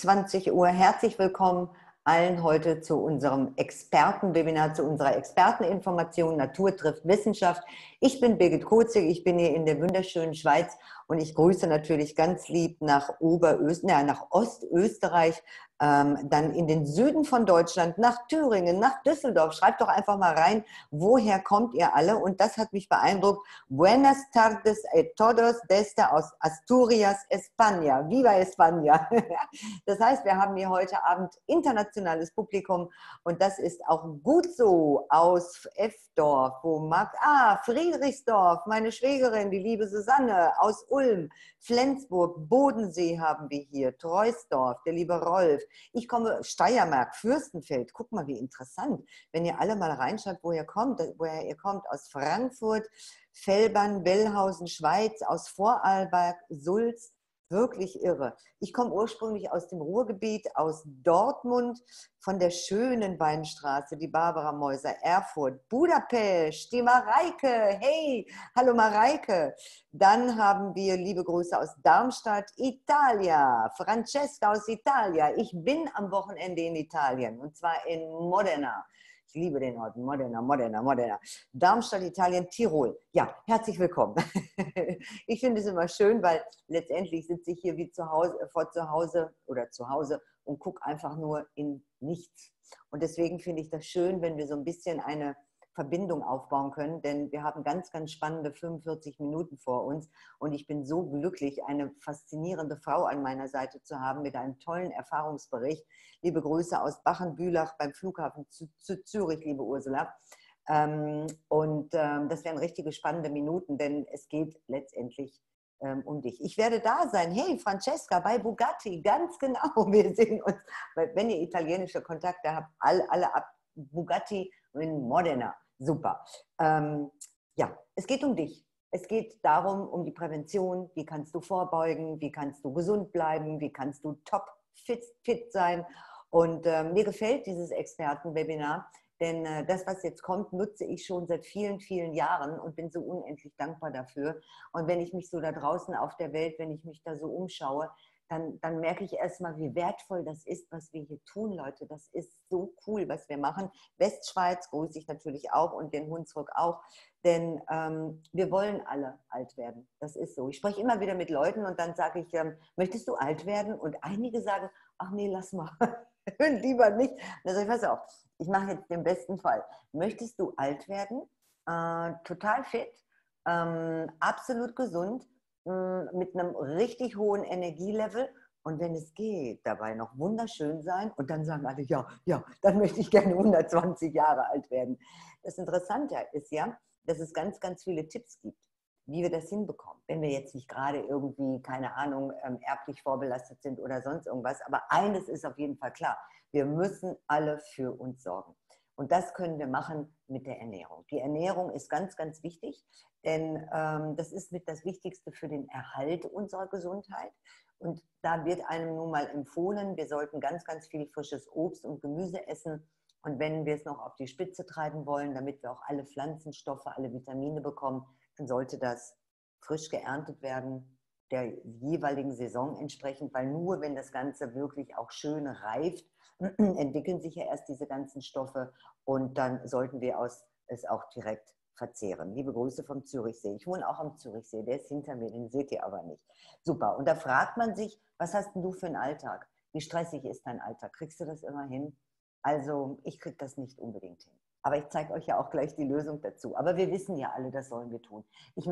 20 Uhr. Herzlich willkommen allen heute zu unserem Expertenwebinar, zu unserer Experteninformation Natur trifft Wissenschaft. Ich bin Birgit Kozig, ich bin hier in der wunderschönen Schweiz und ich grüße natürlich ganz lieb nach Oberösterreich, nach Ostösterreich, ähm, dann in den Süden von Deutschland, nach Thüringen, nach Düsseldorf. Schreibt doch einfach mal rein, woher kommt ihr alle? Und das hat mich beeindruckt. Buenas tardes a todos desde aus Asturias, España. Viva España! Das heißt, wir haben hier heute Abend internationales Publikum und das ist auch gut so aus Effdorf, wo Marc, ah, Friedrichsdorf, meine Schwägerin, die liebe Susanne aus Ulm, Flensburg, Bodensee haben wir hier, Treusdorf, der liebe Rolf. Ich komme Steiermark, Fürstenfeld. Guck mal, wie interessant. Wenn ihr alle mal reinschreibt, woher kommt, woher ihr kommt, aus Frankfurt, Fellbahn, Bellhausen, Schweiz, aus Vorarlberg, Sulz, Wirklich irre. Ich komme ursprünglich aus dem Ruhrgebiet, aus Dortmund, von der schönen Weinstraße, die Barbara Mäuser, Erfurt, Budapest, die Mareike. Hey, hallo Mareike. Dann haben wir liebe Grüße aus Darmstadt, Italia. Francesca aus Italia. Ich bin am Wochenende in Italien und zwar in Modena. Ich liebe den Ort. Modena, Modena, Modena. Darmstadt, Italien, Tirol. Ja, herzlich willkommen. Ich finde es immer schön, weil letztendlich sitze ich hier wie zu Hause, äh, vor zu Hause oder zu Hause und gucke einfach nur in nichts. Und deswegen finde ich das schön, wenn wir so ein bisschen eine Verbindung aufbauen können, denn wir haben ganz, ganz spannende 45 Minuten vor uns und ich bin so glücklich, eine faszinierende Frau an meiner Seite zu haben mit einem tollen Erfahrungsbericht. Liebe Grüße aus Bachen-Bülach beim Flughafen zu, zu Zürich, liebe Ursula. Ähm, und ähm, das wären richtige spannende Minuten, denn es geht letztendlich ähm, um dich. Ich werde da sein. Hey, Francesca, bei Bugatti, ganz genau. Wir sehen uns, wenn ihr italienische Kontakte habt, alle, alle ab Bugatti in Modena. Super. Ähm, ja, es geht um dich. Es geht darum, um die Prävention. Wie kannst du vorbeugen? Wie kannst du gesund bleiben? Wie kannst du top fit, fit sein? Und äh, mir gefällt dieses Expertenwebinar, denn äh, das, was jetzt kommt, nutze ich schon seit vielen, vielen Jahren und bin so unendlich dankbar dafür. Und wenn ich mich so da draußen auf der Welt, wenn ich mich da so umschaue, dann, dann merke ich erstmal, wie wertvoll das ist, was wir hier tun, Leute. Das ist so cool, was wir machen. Westschweiz grüße ich natürlich auch und den Hunsrück auch, denn ähm, wir wollen alle alt werden. Das ist so. Ich spreche immer wieder mit Leuten und dann sage ich, ähm, möchtest du alt werden? Und einige sagen, ach nee, lass mal. Lieber nicht. Dann sage ich, pass auf, ich mache jetzt den besten Fall. Möchtest du alt werden? Äh, total fit, ähm, absolut gesund mit einem richtig hohen Energielevel und wenn es geht, dabei noch wunderschön sein und dann sagen alle, ja, ja, dann möchte ich gerne 120 Jahre alt werden. Das Interessante ist ja, dass es ganz, ganz viele Tipps gibt, wie wir das hinbekommen. Wenn wir jetzt nicht gerade irgendwie, keine Ahnung, ähm, erblich vorbelastet sind oder sonst irgendwas. Aber eines ist auf jeden Fall klar, wir müssen alle für uns sorgen. Und das können wir machen mit der Ernährung. Die Ernährung ist ganz, ganz wichtig, denn ähm, das ist mit das Wichtigste für den Erhalt unserer Gesundheit. Und da wird einem nun mal empfohlen, wir sollten ganz, ganz viel frisches Obst und Gemüse essen. Und wenn wir es noch auf die Spitze treiben wollen, damit wir auch alle Pflanzenstoffe, alle Vitamine bekommen, dann sollte das frisch geerntet werden, der jeweiligen Saison entsprechend, weil nur wenn das Ganze wirklich auch schön reift, entwickeln sich ja erst diese ganzen Stoffe und dann sollten wir aus, es auch direkt verzehren. Liebe Grüße vom Zürichsee. Ich wohne auch am Zürichsee, der ist hinter mir, den seht ihr aber nicht. Super. Und da fragt man sich, was hast denn du für einen Alltag? Wie stressig ist dein Alltag? Kriegst du das immer hin? Also ich kriege das nicht unbedingt hin. Aber ich zeige euch ja auch gleich die Lösung dazu. Aber wir wissen ja alle, das sollen wir tun. Ich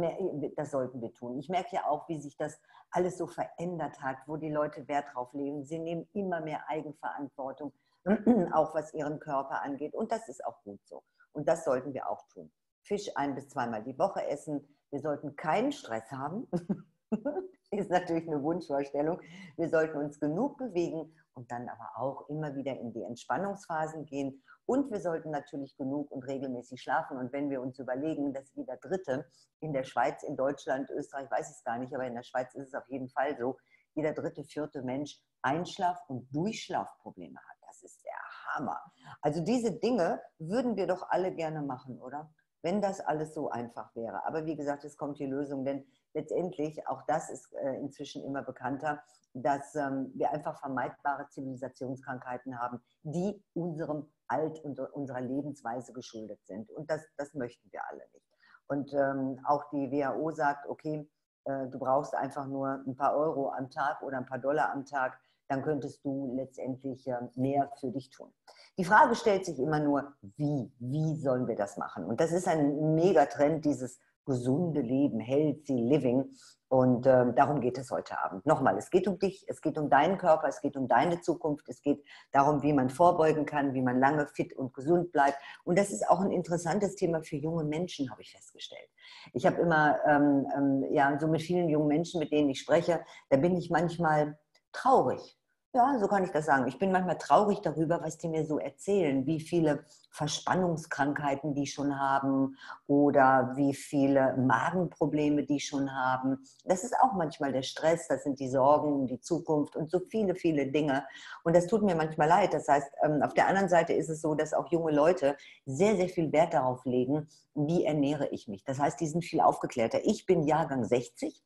das sollten wir tun. Ich merke ja auch, wie sich das alles so verändert hat, wo die Leute Wert drauf legen. Sie nehmen immer mehr Eigenverantwortung, auch was ihren Körper angeht. Und das ist auch gut so. Und das sollten wir auch tun. Fisch ein bis zweimal die Woche essen. Wir sollten keinen Stress haben. ist natürlich eine Wunschvorstellung. Wir sollten uns genug bewegen und dann aber auch immer wieder in die Entspannungsphasen gehen. Und wir sollten natürlich genug und regelmäßig schlafen. Und wenn wir uns überlegen, dass jeder Dritte in der Schweiz, in Deutschland, Österreich, weiß ich es gar nicht, aber in der Schweiz ist es auf jeden Fall so, jeder dritte, vierte Mensch Einschlaf- und Durchschlafprobleme hat. Das ist der Hammer. Also diese Dinge würden wir doch alle gerne machen, oder? Wenn das alles so einfach wäre. Aber wie gesagt, es kommt die Lösung, denn letztendlich, auch das ist äh, inzwischen immer bekannter, dass ähm, wir einfach vermeidbare Zivilisationskrankheiten haben, die unserem Alt und unserer Lebensweise geschuldet sind. Und das, das möchten wir alle nicht. Und ähm, auch die WHO sagt, okay, äh, du brauchst einfach nur ein paar Euro am Tag oder ein paar Dollar am Tag, dann könntest du letztendlich äh, mehr für dich tun. Die Frage stellt sich immer nur, wie? Wie sollen wir das machen? Und das ist ein Megatrend, dieses gesunde Leben, healthy living. Und äh, darum geht es heute Abend. Nochmal, es geht um dich, es geht um deinen Körper, es geht um deine Zukunft, es geht darum, wie man vorbeugen kann, wie man lange fit und gesund bleibt. Und das ist auch ein interessantes Thema für junge Menschen, habe ich festgestellt. Ich habe immer, ähm, ähm, ja, so mit vielen jungen Menschen, mit denen ich spreche, da bin ich manchmal traurig, ja, so kann ich das sagen. Ich bin manchmal traurig darüber, was die mir so erzählen, wie viele Verspannungskrankheiten die schon haben oder wie viele Magenprobleme die schon haben. Das ist auch manchmal der Stress, das sind die Sorgen um die Zukunft und so viele, viele Dinge. Und das tut mir manchmal leid. Das heißt, ähm, auf der anderen Seite ist es so, dass auch junge Leute sehr, sehr viel Wert darauf legen, wie ernähre ich mich. Das heißt, die sind viel aufgeklärter. Ich bin Jahrgang 60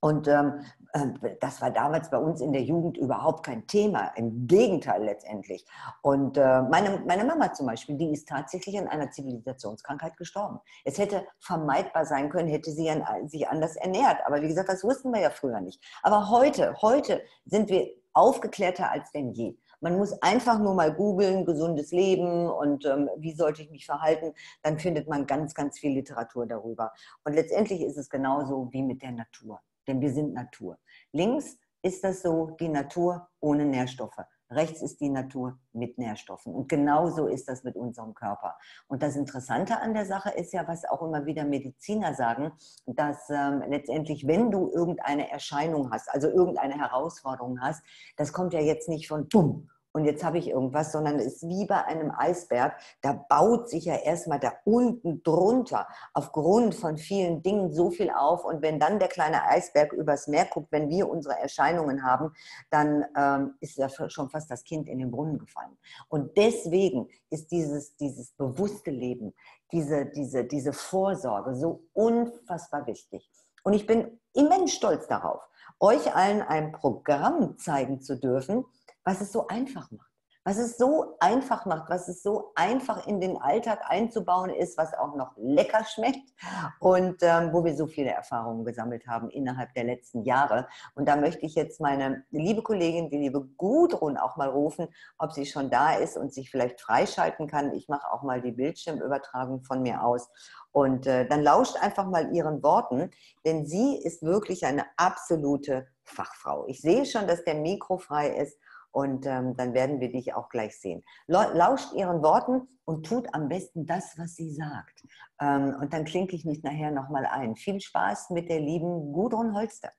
und ähm, äh, das war damals bei uns in der Jugend überhaupt kein Thema. Im Gegenteil letztendlich. Und äh, meine, meine Mama zum Beispiel, die ist tatsächlich an einer Zivilisationskrankheit gestorben. Es hätte vermeidbar sein können, hätte sie an, sich anders ernährt. Aber wie gesagt, das wussten wir ja früher nicht. Aber heute, heute sind wir aufgeklärter als denn je. Man muss einfach nur mal googeln, gesundes Leben und ähm, wie sollte ich mich verhalten, dann findet man ganz, ganz viel Literatur darüber. Und letztendlich ist es genauso wie mit der Natur denn wir sind Natur. Links ist das so die Natur ohne Nährstoffe. Rechts ist die Natur mit Nährstoffen. Und genauso ist das mit unserem Körper. Und das Interessante an der Sache ist ja, was auch immer wieder Mediziner sagen, dass ähm, letztendlich, wenn du irgendeine Erscheinung hast, also irgendeine Herausforderung hast, das kommt ja jetzt nicht von dumm und jetzt habe ich irgendwas, sondern es ist wie bei einem Eisberg. Da baut sich ja erstmal da unten drunter aufgrund von vielen Dingen so viel auf. Und wenn dann der kleine Eisberg übers Meer guckt, wenn wir unsere Erscheinungen haben, dann ähm, ist ja schon fast das Kind in den Brunnen gefallen. Und deswegen ist dieses, dieses bewusste Leben, diese, diese, diese Vorsorge so unfassbar wichtig. Und ich bin immens stolz darauf, euch allen ein Programm zeigen zu dürfen, was es so einfach macht. Was es so einfach macht, was es so einfach in den Alltag einzubauen ist, was auch noch lecker schmeckt und ähm, wo wir so viele Erfahrungen gesammelt haben innerhalb der letzten Jahre. Und da möchte ich jetzt meine liebe Kollegin, die liebe Gudrun, auch mal rufen, ob sie schon da ist und sich vielleicht freischalten kann. Ich mache auch mal die Bildschirmübertragung von mir aus. Und äh, dann lauscht einfach mal ihren Worten, denn sie ist wirklich eine absolute Fachfrau. Ich sehe schon, dass der Mikro frei ist und ähm, dann werden wir dich auch gleich sehen. Lauscht ihren Worten und tut am besten das, was sie sagt. Ähm, und dann klinke ich mich nachher nochmal ein. Viel Spaß mit der lieben Gudrun Holster.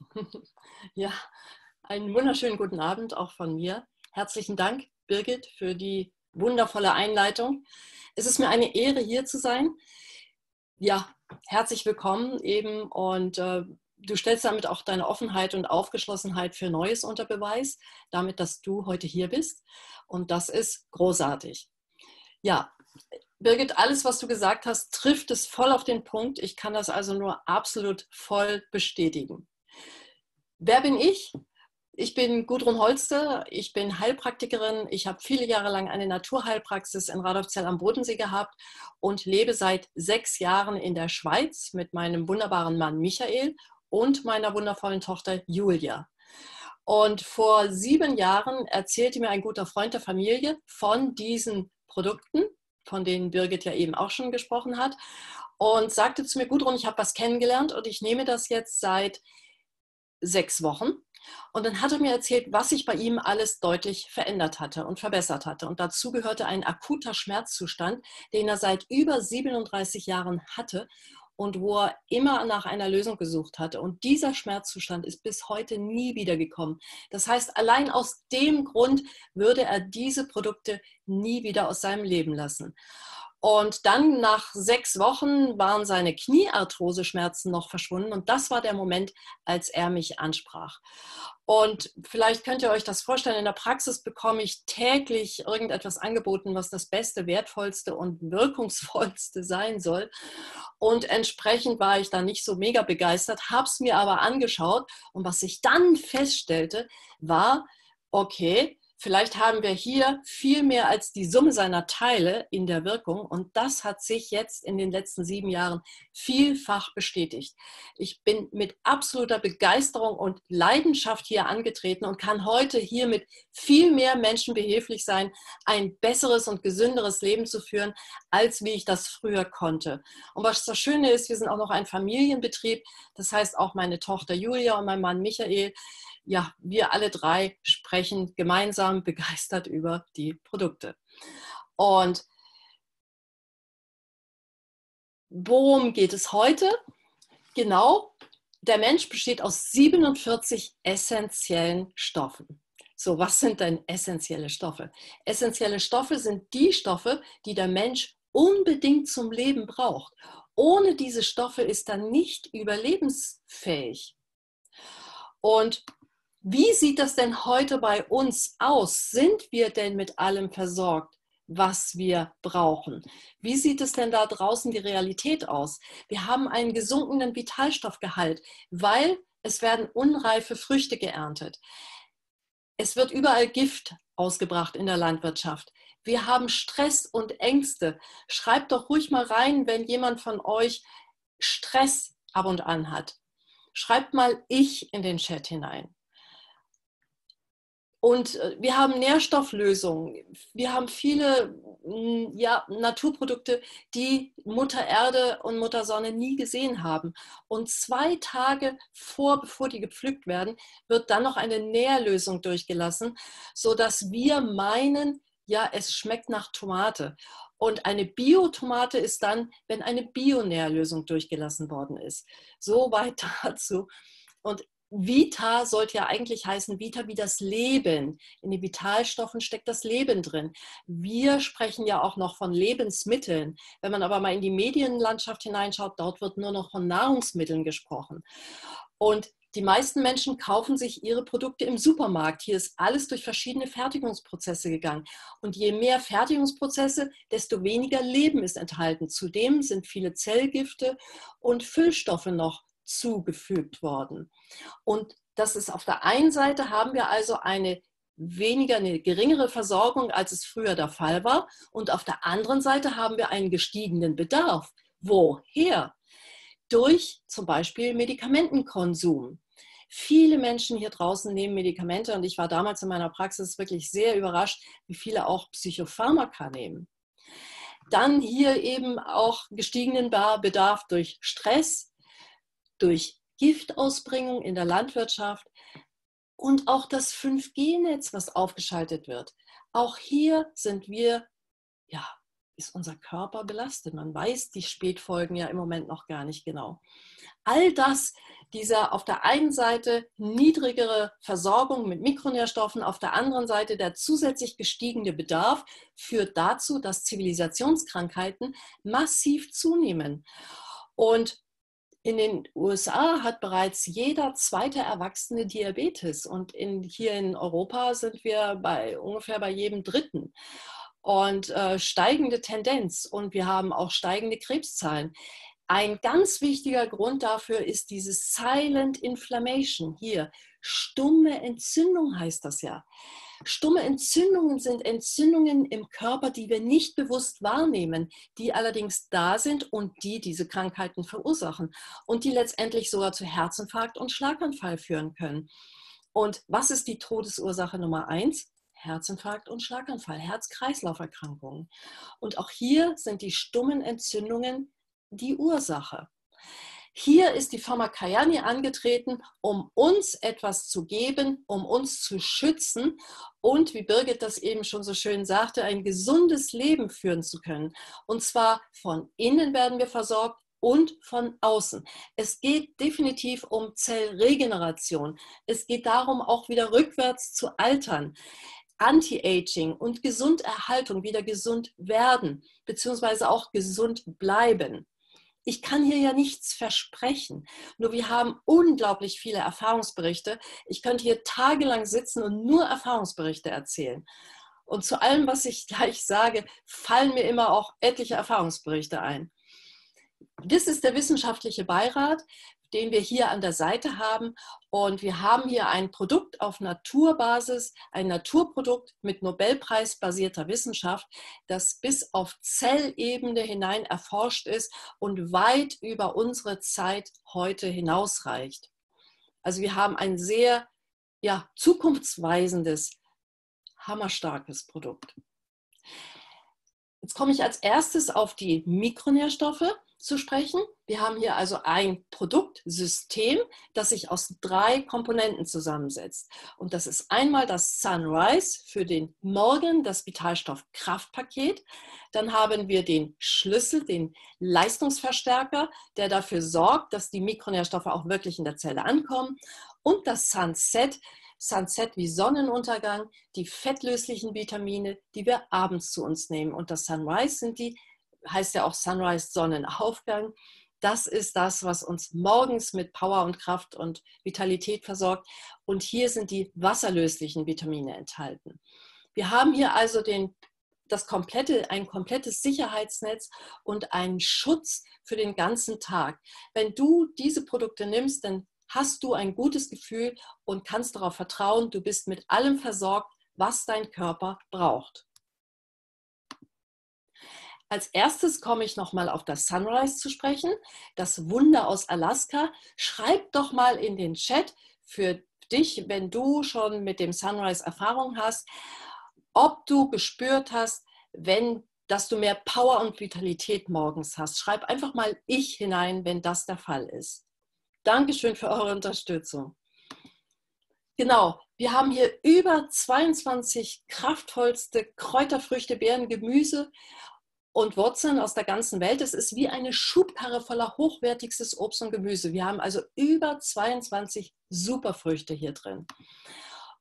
Ja, einen wunderschönen guten Abend auch von mir. Herzlichen Dank, Birgit, für die wundervolle Einleitung. Es ist mir eine Ehre, hier zu sein. Ja, herzlich willkommen eben und äh, du stellst damit auch deine Offenheit und Aufgeschlossenheit für Neues unter Beweis, damit, dass du heute hier bist. Und das ist großartig. Ja, Birgit, alles, was du gesagt hast, trifft es voll auf den Punkt. Ich kann das also nur absolut voll bestätigen. Wer bin ich? Ich bin Gudrun Holste, ich bin Heilpraktikerin. Ich habe viele Jahre lang eine Naturheilpraxis in Radolfzell am Bodensee gehabt und lebe seit sechs Jahren in der Schweiz mit meinem wunderbaren Mann Michael und meiner wundervollen Tochter Julia. Und vor sieben Jahren erzählte mir ein guter Freund der Familie von diesen Produkten, von denen Birgit ja eben auch schon gesprochen hat, und sagte zu mir, Gudrun, ich habe was kennengelernt und ich nehme das jetzt seit sechs Wochen. Und dann hat er mir erzählt, was sich bei ihm alles deutlich verändert hatte und verbessert hatte. Und dazu gehörte ein akuter Schmerzzustand, den er seit über 37 Jahren hatte und wo er immer nach einer Lösung gesucht hatte. Und dieser Schmerzzustand ist bis heute nie wiedergekommen. Das heißt, allein aus dem Grund würde er diese Produkte nie wieder aus seinem Leben lassen. Und dann nach sechs Wochen waren seine Kniearthroseschmerzen noch verschwunden. Und das war der Moment, als er mich ansprach. Und vielleicht könnt ihr euch das vorstellen, in der Praxis bekomme ich täglich irgendetwas angeboten, was das Beste, Wertvollste und Wirkungsvollste sein soll. Und entsprechend war ich da nicht so mega begeistert, habe es mir aber angeschaut. Und was ich dann feststellte, war, okay, Vielleicht haben wir hier viel mehr als die Summe seiner Teile in der Wirkung und das hat sich jetzt in den letzten sieben Jahren vielfach bestätigt. Ich bin mit absoluter Begeisterung und Leidenschaft hier angetreten und kann heute hier mit viel mehr Menschen behilflich sein, ein besseres und gesünderes Leben zu führen, als wie ich das früher konnte. Und was das Schöne ist, wir sind auch noch ein Familienbetrieb. Das heißt, auch meine Tochter Julia und mein Mann Michael ja, wir alle drei sprechen gemeinsam begeistert über die Produkte. Und worum geht es heute? Genau, der Mensch besteht aus 47 essentiellen Stoffen. So, was sind denn essentielle Stoffe? Essentielle Stoffe sind die Stoffe, die der Mensch unbedingt zum Leben braucht. Ohne diese Stoffe ist er nicht überlebensfähig. Und wie sieht das denn heute bei uns aus? Sind wir denn mit allem versorgt, was wir brauchen? Wie sieht es denn da draußen die Realität aus? Wir haben einen gesunkenen Vitalstoffgehalt, weil es werden unreife Früchte geerntet. Es wird überall Gift ausgebracht in der Landwirtschaft. Wir haben Stress und Ängste. Schreibt doch ruhig mal rein, wenn jemand von euch Stress ab und an hat. Schreibt mal ich in den Chat hinein. Und äh, wir haben Nährstofflösungen. Wir haben viele hm, ja, Naturprodukte, die Mutter Erde und Mutter Sonne nie gesehen haben. Und zwei Tage vor, bevor die gepflückt werden, wird dann noch eine Nährlösung durchgelassen, sodass wir meinen, ja, es schmeckt nach Tomate. Und eine Biotomate ist dann, wenn eine Bio-Nährlösung durchgelassen worden ist. So weit dazu. Und Vita sollte ja eigentlich heißen Vita wie das Leben. In den Vitalstoffen steckt das Leben drin. Wir sprechen ja auch noch von Lebensmitteln. Wenn man aber mal in die Medienlandschaft hineinschaut, dort wird nur noch von Nahrungsmitteln gesprochen. Und die meisten Menschen kaufen sich ihre Produkte im Supermarkt. Hier ist alles durch verschiedene Fertigungsprozesse gegangen. Und je mehr Fertigungsprozesse, desto weniger Leben ist enthalten. Zudem sind viele Zellgifte und Füllstoffe noch zugefügt worden. Und das ist auf der einen Seite haben wir also eine weniger, eine geringere Versorgung, als es früher der Fall war. Und auf der anderen Seite haben wir einen gestiegenen Bedarf. Woher? Durch zum Beispiel Medikamentenkonsum. Viele Menschen hier draußen nehmen Medikamente und ich war damals in meiner Praxis wirklich sehr überrascht, wie viele auch Psychopharmaka nehmen. Dann hier eben auch gestiegenen Bedarf durch Stress, durch Giftausbringung in der Landwirtschaft und auch das 5G-Netz, was aufgeschaltet wird. Auch hier sind wir, ja, ist unser Körper belastet. Man weiß die Spätfolgen ja im Moment noch gar nicht genau. All das, dieser auf der einen Seite niedrigere Versorgung mit Mikronährstoffen, auf der anderen Seite der zusätzlich gestiegene Bedarf, führt dazu, dass Zivilisationskrankheiten massiv zunehmen. Und in den USA hat bereits jeder zweite Erwachsene Diabetes und in, hier in Europa sind wir bei ungefähr bei jedem dritten. Und äh, steigende Tendenz und wir haben auch steigende Krebszahlen. Ein ganz wichtiger Grund dafür ist dieses Silent Inflammation hier. Stumme Entzündung heißt das ja. Stumme Entzündungen sind Entzündungen im Körper, die wir nicht bewusst wahrnehmen, die allerdings da sind und die diese Krankheiten verursachen und die letztendlich sogar zu Herzinfarkt und Schlaganfall führen können. Und was ist die Todesursache Nummer eins? Herzinfarkt und Schlaganfall, Herz-Kreislauf-Erkrankungen. Und auch hier sind die stummen Entzündungen die Ursache. Hier ist die Firma Kayani angetreten, um uns etwas zu geben, um uns zu schützen und, wie Birgit das eben schon so schön sagte, ein gesundes Leben führen zu können. Und zwar von innen werden wir versorgt und von außen. Es geht definitiv um Zellregeneration. Es geht darum, auch wieder rückwärts zu altern. Anti-Aging und Gesunderhaltung wieder gesund werden, beziehungsweise auch gesund bleiben. Ich kann hier ja nichts versprechen. Nur wir haben unglaublich viele Erfahrungsberichte. Ich könnte hier tagelang sitzen und nur Erfahrungsberichte erzählen. Und zu allem, was ich gleich sage, fallen mir immer auch etliche Erfahrungsberichte ein. Das ist der wissenschaftliche Beirat den wir hier an der Seite haben. Und wir haben hier ein Produkt auf Naturbasis, ein Naturprodukt mit Nobelpreisbasierter Wissenschaft, das bis auf Zellebene hinein erforscht ist und weit über unsere Zeit heute hinausreicht. Also wir haben ein sehr ja, zukunftsweisendes, hammerstarkes Produkt. Jetzt komme ich als erstes auf die Mikronährstoffe zu sprechen. Wir haben hier also ein Produktsystem, das sich aus drei Komponenten zusammensetzt. Und das ist einmal das Sunrise für den Morgen, das Vitalstoff-Kraftpaket. Dann haben wir den Schlüssel, den Leistungsverstärker, der dafür sorgt, dass die Mikronährstoffe auch wirklich in der Zelle ankommen. Und das Sunset, Sunset wie Sonnenuntergang, die fettlöslichen Vitamine, die wir abends zu uns nehmen. Und das Sunrise sind die heißt ja auch Sunrise Sonnenaufgang. Das ist das, was uns morgens mit Power und Kraft und Vitalität versorgt. Und hier sind die wasserlöslichen Vitamine enthalten. Wir haben hier also den, das komplette, ein komplettes Sicherheitsnetz und einen Schutz für den ganzen Tag. Wenn du diese Produkte nimmst, dann hast du ein gutes Gefühl und kannst darauf vertrauen, du bist mit allem versorgt, was dein Körper braucht. Als erstes komme ich nochmal auf das Sunrise zu sprechen, das Wunder aus Alaska. Schreib doch mal in den Chat für dich, wenn du schon mit dem Sunrise Erfahrung hast, ob du gespürt hast, wenn dass du mehr Power und Vitalität morgens hast. Schreib einfach mal ich hinein, wenn das der Fall ist. Dankeschön für eure Unterstützung. Genau, wir haben hier über 22 kraftvollste Kräuterfrüchte, Beeren, Gemüse und Wurzeln aus der ganzen Welt. Es ist wie eine Schubkarre voller hochwertigstes Obst und Gemüse. Wir haben also über 22 Superfrüchte hier drin.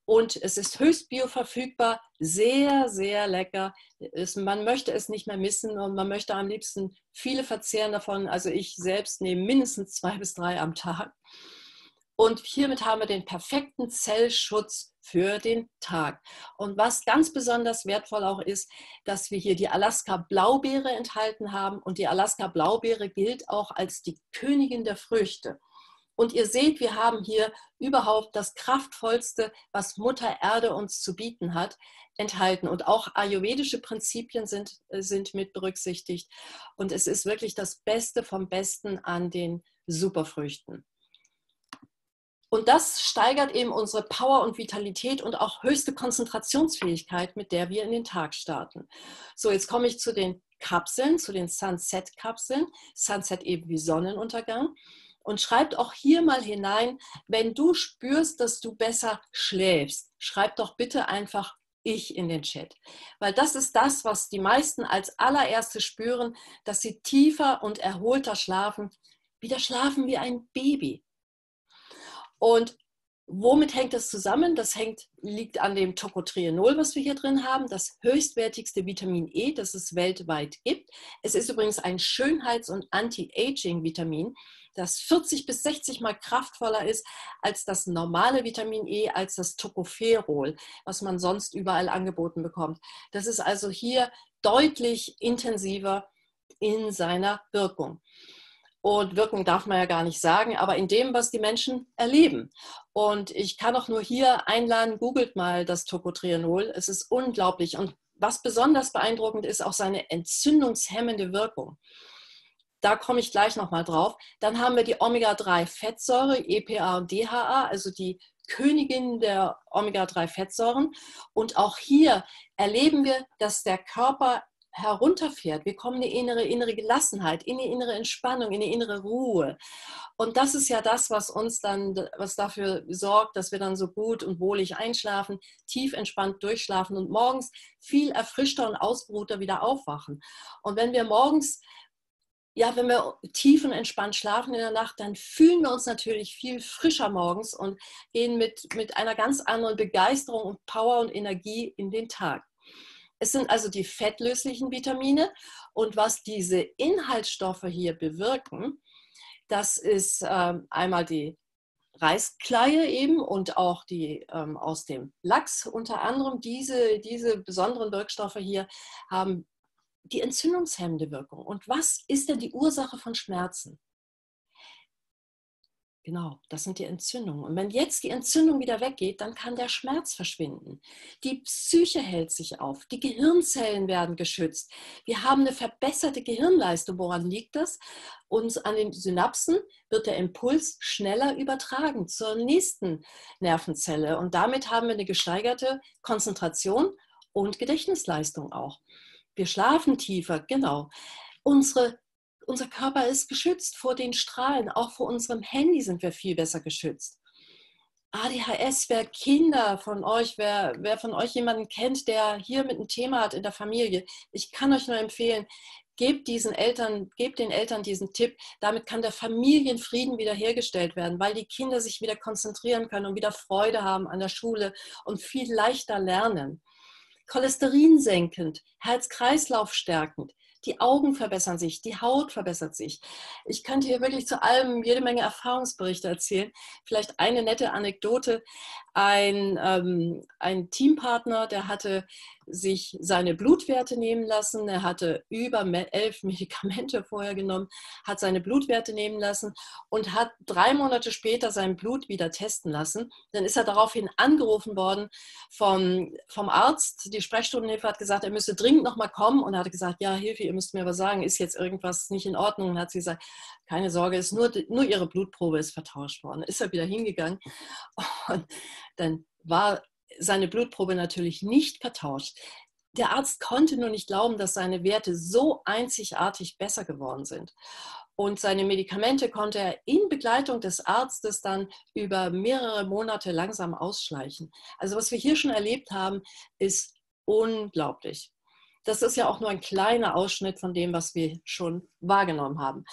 Und es ist höchst bioverfügbar, sehr, sehr lecker. Es, man möchte es nicht mehr missen und man möchte am liebsten viele verzehren davon. Also ich selbst nehme mindestens zwei bis drei am Tag. Und hiermit haben wir den perfekten Zellschutz für den Tag. Und was ganz besonders wertvoll auch ist, dass wir hier die Alaska Blaubeere enthalten haben. Und die Alaska Blaubeere gilt auch als die Königin der Früchte. Und ihr seht, wir haben hier überhaupt das kraftvollste, was Mutter Erde uns zu bieten hat, enthalten. Und auch ayurvedische Prinzipien sind, sind mit berücksichtigt. Und es ist wirklich das Beste vom Besten an den Superfrüchten. Und das steigert eben unsere Power und Vitalität und auch höchste Konzentrationsfähigkeit, mit der wir in den Tag starten. So, jetzt komme ich zu den Kapseln, zu den Sunset-Kapseln. Sunset eben wie Sonnenuntergang. Und schreibt auch hier mal hinein, wenn du spürst, dass du besser schläfst, schreib doch bitte einfach ich in den Chat. Weil das ist das, was die meisten als allererstes spüren, dass sie tiefer und erholter schlafen, wieder schlafen wie ein Baby. Und womit hängt das zusammen? Das hängt, liegt an dem Tocotrienol, was wir hier drin haben, das höchstwertigste Vitamin E, das es weltweit gibt. Es ist übrigens ein Schönheits- und Anti-Aging-Vitamin, das 40 bis 60 mal kraftvoller ist als das normale Vitamin E, als das Tocopherol, was man sonst überall angeboten bekommt. Das ist also hier deutlich intensiver in seiner Wirkung. Und Wirkung darf man ja gar nicht sagen, aber in dem, was die Menschen erleben. Und ich kann auch nur hier einladen, googelt mal das Tocotrienol. Es ist unglaublich. Und was besonders beeindruckend ist, auch seine entzündungshemmende Wirkung. Da komme ich gleich nochmal drauf. Dann haben wir die Omega-3-Fettsäure, EPA und DHA, also die Königin der Omega-3-Fettsäuren. Und auch hier erleben wir, dass der Körper herunterfährt. Wir kommen in die innere, innere Gelassenheit, in die innere Entspannung, in die innere Ruhe. Und das ist ja das, was uns dann, was dafür sorgt, dass wir dann so gut und wohlig einschlafen, tief entspannt durchschlafen und morgens viel erfrischter und ausgeruhter wieder aufwachen. Und wenn wir morgens ja, wenn wir tief und entspannt schlafen in der Nacht, dann fühlen wir uns natürlich viel frischer morgens und gehen mit, mit einer ganz anderen Begeisterung und Power und Energie in den Tag. Es sind also die fettlöslichen Vitamine und was diese Inhaltsstoffe hier bewirken, das ist äh, einmal die Reiskleie eben und auch die ähm, aus dem Lachs unter anderem. Diese, diese besonderen Wirkstoffe hier haben die entzündungshemmende Wirkung. Und was ist denn die Ursache von Schmerzen? Genau, das sind die Entzündungen. Und wenn jetzt die Entzündung wieder weggeht, dann kann der Schmerz verschwinden. Die Psyche hält sich auf, die Gehirnzellen werden geschützt. Wir haben eine verbesserte Gehirnleistung. Woran liegt das? Uns an den Synapsen wird der Impuls schneller übertragen zur nächsten Nervenzelle. Und damit haben wir eine gesteigerte Konzentration und Gedächtnisleistung auch. Wir schlafen tiefer, genau. Unsere, unser Körper ist geschützt vor den Strahlen. Auch vor unserem Handy sind wir viel besser geschützt. ADHS, wer Kinder von euch, wer, wer von euch jemanden kennt, der hier mit einem Thema hat in der Familie, ich kann euch nur empfehlen, gebt diesen Eltern, gebt den Eltern diesen Tipp. Damit kann der Familienfrieden wiederhergestellt werden, weil die Kinder sich wieder konzentrieren können und wieder Freude haben an der Schule und viel leichter lernen. Cholesterin senkend, Herz-Kreislauf stärkend, die Augen verbessern sich, die Haut verbessert sich. Ich könnte hier wirklich zu allem jede Menge Erfahrungsberichte erzählen. Vielleicht eine nette Anekdote. Ein, ähm, ein Teampartner, der hatte sich seine Blutwerte nehmen lassen. Er hatte über elf Medikamente vorher genommen, hat seine Blutwerte nehmen lassen und hat drei Monate später sein Blut wieder testen lassen. Dann ist er daraufhin angerufen worden vom, vom Arzt. Die Sprechstundenhilfe hat gesagt, er müsse dringend nochmal kommen und er hat gesagt, ja, Hilfe, ihr müsst mir aber sagen, ist jetzt irgendwas nicht in Ordnung? Und hat sie gesagt, keine Sorge, ist nur, nur ihre Blutprobe ist vertauscht worden. Ist er wieder hingegangen und dann war seine Blutprobe natürlich nicht vertauscht. Der Arzt konnte nur nicht glauben, dass seine Werte so einzigartig besser geworden sind. Und seine Medikamente konnte er in Begleitung des Arztes dann über mehrere Monate langsam ausschleichen. Also was wir hier schon erlebt haben, ist unglaublich. Das ist ja auch nur ein kleiner Ausschnitt von dem, was wir schon wahrgenommen haben.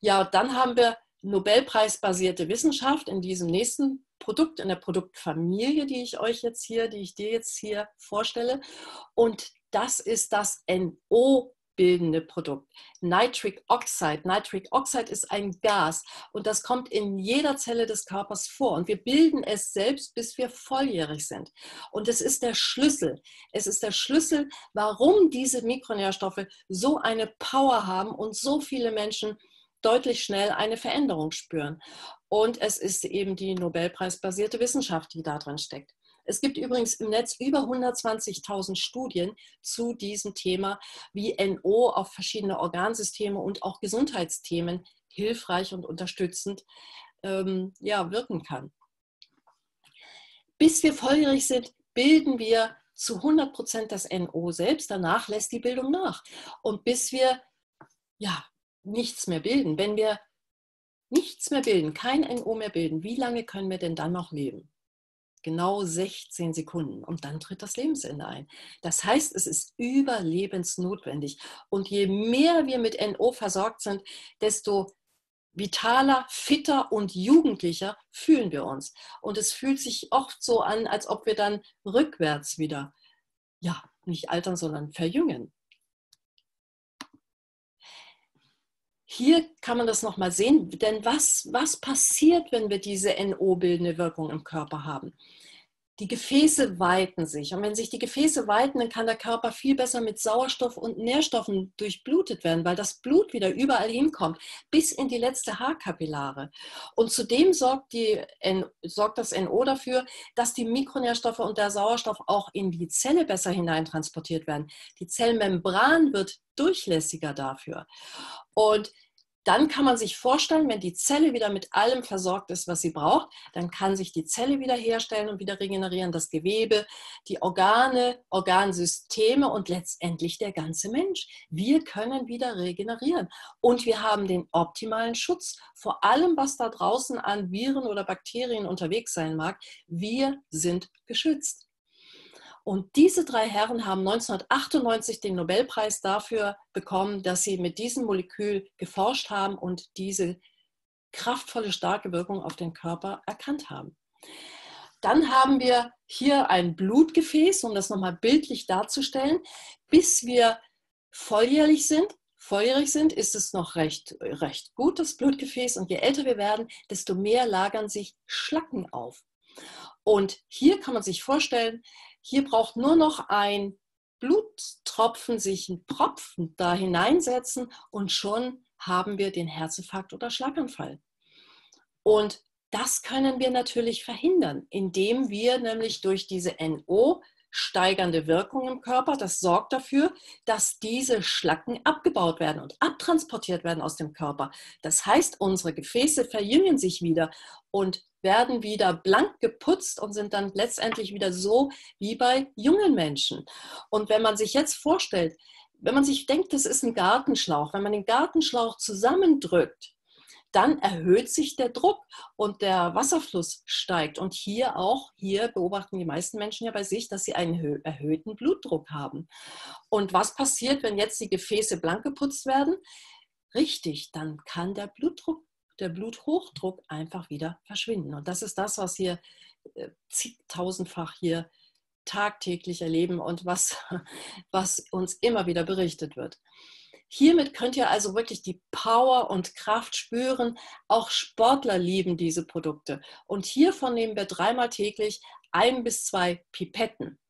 Ja, dann haben wir Nobelpreisbasierte Wissenschaft in diesem nächsten Produkt, in der Produktfamilie, die ich euch jetzt hier, die ich dir jetzt hier vorstelle. Und das ist das NO bildende Produkt. Nitric Oxide. Nitric Oxide ist ein Gas und das kommt in jeder Zelle des Körpers vor und wir bilden es selbst, bis wir volljährig sind. Und es ist der Schlüssel. Es ist der Schlüssel, warum diese Mikronährstoffe so eine Power haben und so viele Menschen deutlich schnell eine Veränderung spüren. Und es ist eben die Nobelpreisbasierte Wissenschaft, die da drin steckt. Es gibt übrigens im Netz über 120.000 Studien zu diesem Thema, wie NO auf verschiedene Organsysteme und auch Gesundheitsthemen hilfreich und unterstützend ähm, ja, wirken kann. Bis wir volljährig sind, bilden wir zu 100 Prozent das NO selbst. Danach lässt die Bildung nach. Und bis wir ja, nichts mehr bilden, wenn wir nichts mehr bilden, kein NO mehr bilden, wie lange können wir denn dann noch leben? Genau 16 Sekunden und dann tritt das Lebensende ein. Das heißt, es ist überlebensnotwendig. Und je mehr wir mit NO versorgt sind, desto vitaler, fitter und jugendlicher fühlen wir uns. Und es fühlt sich oft so an, als ob wir dann rückwärts wieder, ja, nicht altern, sondern verjüngen. Hier kann man das nochmal sehen, denn was, was passiert, wenn wir diese NO-bildende Wirkung im Körper haben? Die Gefäße weiten sich und wenn sich die Gefäße weiten, dann kann der Körper viel besser mit Sauerstoff und Nährstoffen durchblutet werden, weil das Blut wieder überall hinkommt, bis in die letzte Haarkapillare. Und zudem sorgt, die, sorgt das NO dafür, dass die Mikronährstoffe und der Sauerstoff auch in die Zelle besser hineintransportiert werden. Die Zellmembran wird durchlässiger dafür. Und dann kann man sich vorstellen, wenn die Zelle wieder mit allem versorgt ist, was sie braucht, dann kann sich die Zelle wieder herstellen und wieder regenerieren, das Gewebe, die Organe, Organsysteme und letztendlich der ganze Mensch. Wir können wieder regenerieren und wir haben den optimalen Schutz vor allem, was da draußen an Viren oder Bakterien unterwegs sein mag. Wir sind geschützt. Und diese drei Herren haben 1998 den Nobelpreis dafür bekommen, dass sie mit diesem Molekül geforscht haben und diese kraftvolle, starke Wirkung auf den Körper erkannt haben. Dann haben wir hier ein Blutgefäß, um das nochmal bildlich darzustellen. Bis wir volljährig sind, volljährig sind, ist es noch recht, recht gut, das Blutgefäß. Und je älter wir werden, desto mehr lagern sich Schlacken auf. Und hier kann man sich vorstellen, hier braucht nur noch ein Bluttropfen sich einen Propfen da hineinsetzen und schon haben wir den Herzinfarkt oder Schlaganfall. Und das können wir natürlich verhindern, indem wir nämlich durch diese NO steigernde Wirkung im Körper. Das sorgt dafür, dass diese Schlacken abgebaut werden und abtransportiert werden aus dem Körper. Das heißt, unsere Gefäße verjüngen sich wieder und werden wieder blank geputzt und sind dann letztendlich wieder so wie bei jungen Menschen. Und wenn man sich jetzt vorstellt, wenn man sich denkt, das ist ein Gartenschlauch, wenn man den Gartenschlauch zusammendrückt, dann erhöht sich der Druck und der Wasserfluss steigt. Und hier auch, hier beobachten die meisten Menschen ja bei sich, dass sie einen erhöhten Blutdruck haben. Und was passiert, wenn jetzt die Gefäße blank geputzt werden? Richtig, dann kann der Blutdruck, der Bluthochdruck einfach wieder verschwinden. Und das ist das, was hier äh, zigtausendfach hier tagtäglich erleben und was, was uns immer wieder berichtet wird. Hiermit könnt ihr also wirklich die Power und Kraft spüren. Auch Sportler lieben diese Produkte. Und hiervon nehmen wir dreimal täglich ein bis zwei Pipetten.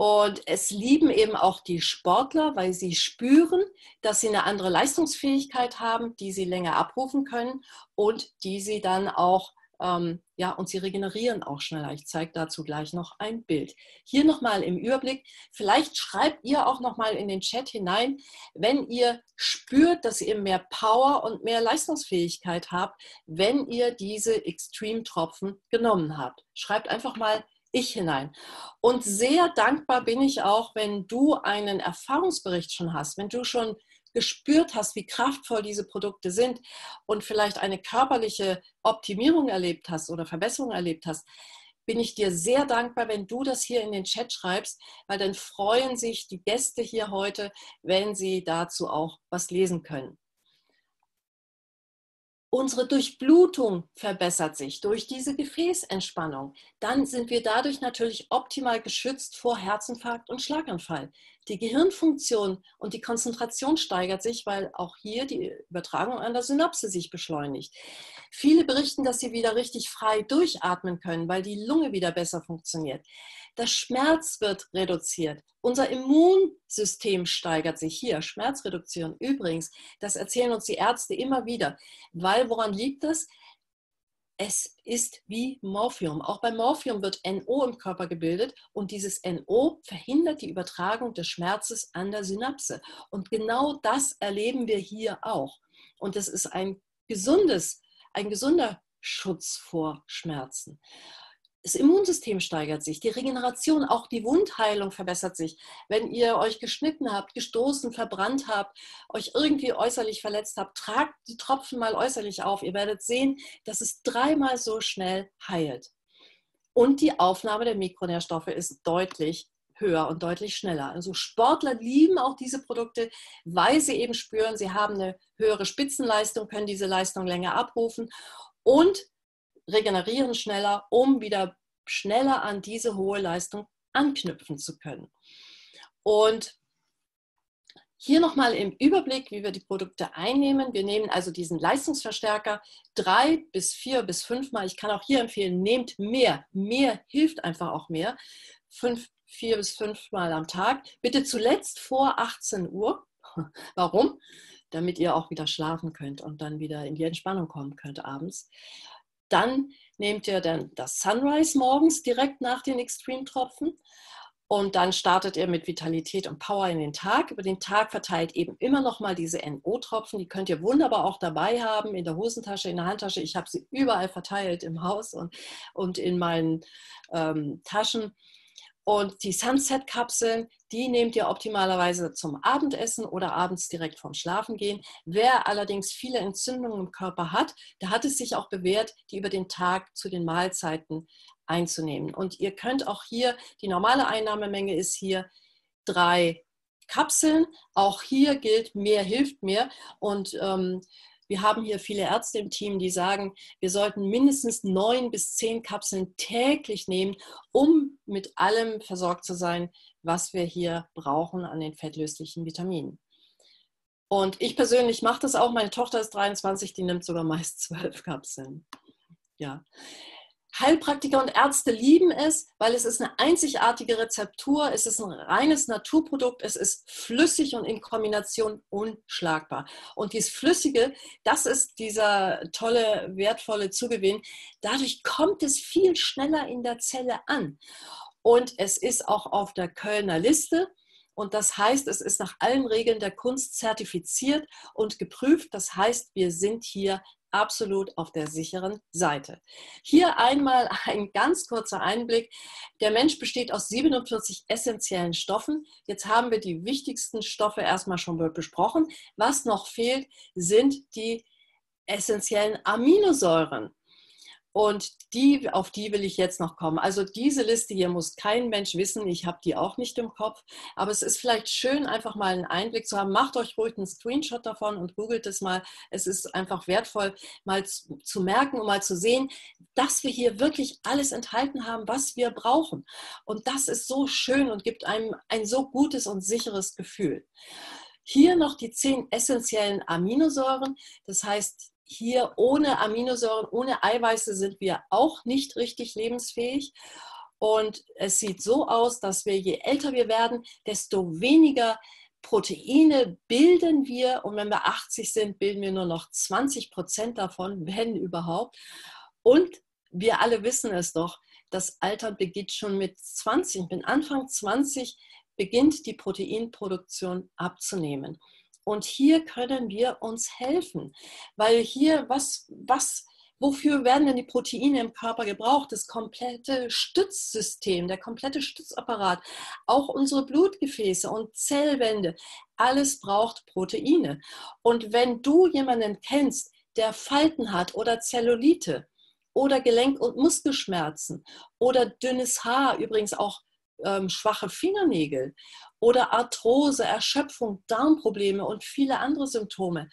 Und es lieben eben auch die Sportler, weil sie spüren, dass sie eine andere Leistungsfähigkeit haben, die sie länger abrufen können und die sie dann auch ähm, ja, und sie regenerieren auch schneller. Ich zeige dazu gleich noch ein Bild. Hier nochmal im Überblick. Vielleicht schreibt ihr auch nochmal in den Chat hinein, wenn ihr spürt, dass ihr mehr Power und mehr Leistungsfähigkeit habt, wenn ihr diese Extreme-Tropfen genommen habt. Schreibt einfach mal ich hinein. Und sehr dankbar bin ich auch, wenn du einen Erfahrungsbericht schon hast, wenn du schon gespürt hast, wie kraftvoll diese Produkte sind und vielleicht eine körperliche Optimierung erlebt hast oder Verbesserung erlebt hast, bin ich dir sehr dankbar, wenn du das hier in den Chat schreibst, weil dann freuen sich die Gäste hier heute, wenn sie dazu auch was lesen können. Unsere Durchblutung verbessert sich durch diese Gefäßentspannung. Dann sind wir dadurch natürlich optimal geschützt vor Herzinfarkt und Schlaganfall. Die Gehirnfunktion und die Konzentration steigert sich, weil auch hier die Übertragung an der Synapse sich beschleunigt. Viele berichten, dass sie wieder richtig frei durchatmen können, weil die Lunge wieder besser funktioniert. Der Schmerz wird reduziert. Unser Immunsystem steigert sich hier. Schmerzreduktion übrigens, das erzählen uns die Ärzte immer wieder. Weil woran liegt das? es ist wie Morphium. Auch bei Morphium wird NO im Körper gebildet und dieses NO verhindert die Übertragung des Schmerzes an der Synapse. Und genau das erleben wir hier auch. Und das ist ein gesundes, ein gesunder Schutz vor Schmerzen das Immunsystem steigert sich, die Regeneration, auch die Wundheilung verbessert sich. Wenn ihr euch geschnitten habt, gestoßen, verbrannt habt, euch irgendwie äußerlich verletzt habt, tragt die Tropfen mal äußerlich auf. Ihr werdet sehen, dass es dreimal so schnell heilt. Und die Aufnahme der Mikronährstoffe ist deutlich höher und deutlich schneller. Also Sportler lieben auch diese Produkte, weil sie eben spüren, sie haben eine höhere Spitzenleistung, können diese Leistung länger abrufen und regenerieren schneller, um wieder schneller an diese hohe Leistung anknüpfen zu können. Und hier nochmal im Überblick, wie wir die Produkte einnehmen. Wir nehmen also diesen Leistungsverstärker drei bis vier bis fünfmal. Ich kann auch hier empfehlen, nehmt mehr. Mehr hilft einfach auch mehr. Fünf, vier bis fünfmal am Tag. Bitte zuletzt vor 18 Uhr. Warum? Damit ihr auch wieder schlafen könnt und dann wieder in die Entspannung kommen könnt abends. Dann nehmt ihr dann das Sunrise morgens direkt nach den Extreme-Tropfen und dann startet ihr mit Vitalität und Power in den Tag. Über den Tag verteilt eben immer noch mal diese NO-Tropfen. Die könnt ihr wunderbar auch dabei haben, in der Hosentasche, in der Handtasche. Ich habe sie überall verteilt im Haus und, und in meinen ähm, Taschen. Und die Sunset-Kapseln, die nehmt ihr optimalerweise zum Abendessen oder abends direkt vorm Schlafengehen. Wer allerdings viele Entzündungen im Körper hat, da hat es sich auch bewährt, die über den Tag zu den Mahlzeiten einzunehmen. Und ihr könnt auch hier, die normale Einnahmemenge ist hier drei Kapseln. Auch hier gilt, mehr hilft mehr. Und ähm, wir haben hier viele Ärzte im Team, die sagen, wir sollten mindestens neun bis zehn Kapseln täglich nehmen, um mit allem versorgt zu sein, was wir hier brauchen an den fettlöslichen Vitaminen. Und ich persönlich mache das auch. Meine Tochter ist 23, die nimmt sogar meist zwölf Kapseln. Ja. Heilpraktiker und Ärzte lieben es, weil es ist eine einzigartige Rezeptur, es ist ein reines Naturprodukt, es ist flüssig und in Kombination unschlagbar. Und dieses Flüssige, das ist dieser tolle, wertvolle Zugewinn. Dadurch kommt es viel schneller in der Zelle an. Und es ist auch auf der Kölner Liste. Und das heißt, es ist nach allen Regeln der Kunst zertifiziert und geprüft. Das heißt, wir sind hier absolut auf der sicheren Seite. Hier einmal ein ganz kurzer Einblick. Der Mensch besteht aus 47 essentiellen Stoffen. Jetzt haben wir die wichtigsten Stoffe erstmal schon besprochen. Was noch fehlt, sind die essentiellen Aminosäuren. Und die, auf die will ich jetzt noch kommen. Also diese Liste hier muss kein Mensch wissen. Ich habe die auch nicht im Kopf. Aber es ist vielleicht schön, einfach mal einen Einblick zu haben. Macht euch ruhig einen Screenshot davon und googelt es mal. Es ist einfach wertvoll, mal zu, zu merken und mal zu sehen, dass wir hier wirklich alles enthalten haben, was wir brauchen. Und das ist so schön und gibt einem ein so gutes und sicheres Gefühl. Hier noch die zehn essentiellen Aminosäuren. Das heißt, hier ohne Aminosäuren, ohne Eiweiße sind wir auch nicht richtig lebensfähig. Und es sieht so aus, dass wir, je älter wir werden, desto weniger Proteine bilden wir. Und wenn wir 80 sind, bilden wir nur noch 20 Prozent davon, wenn überhaupt. Und wir alle wissen es doch, das Alter beginnt schon mit 20. Mit Anfang 20 beginnt die Proteinproduktion abzunehmen. Und hier können wir uns helfen, weil hier was, was, wofür werden denn die Proteine im Körper gebraucht? Das komplette Stützsystem, der komplette Stützapparat, auch unsere Blutgefäße und Zellwände, alles braucht Proteine. Und wenn du jemanden kennst, der Falten hat oder Zellulite oder Gelenk- und Muskelschmerzen oder dünnes Haar, übrigens auch ähm, schwache Fingernägel oder Arthrose, Erschöpfung, Darmprobleme und viele andere Symptome,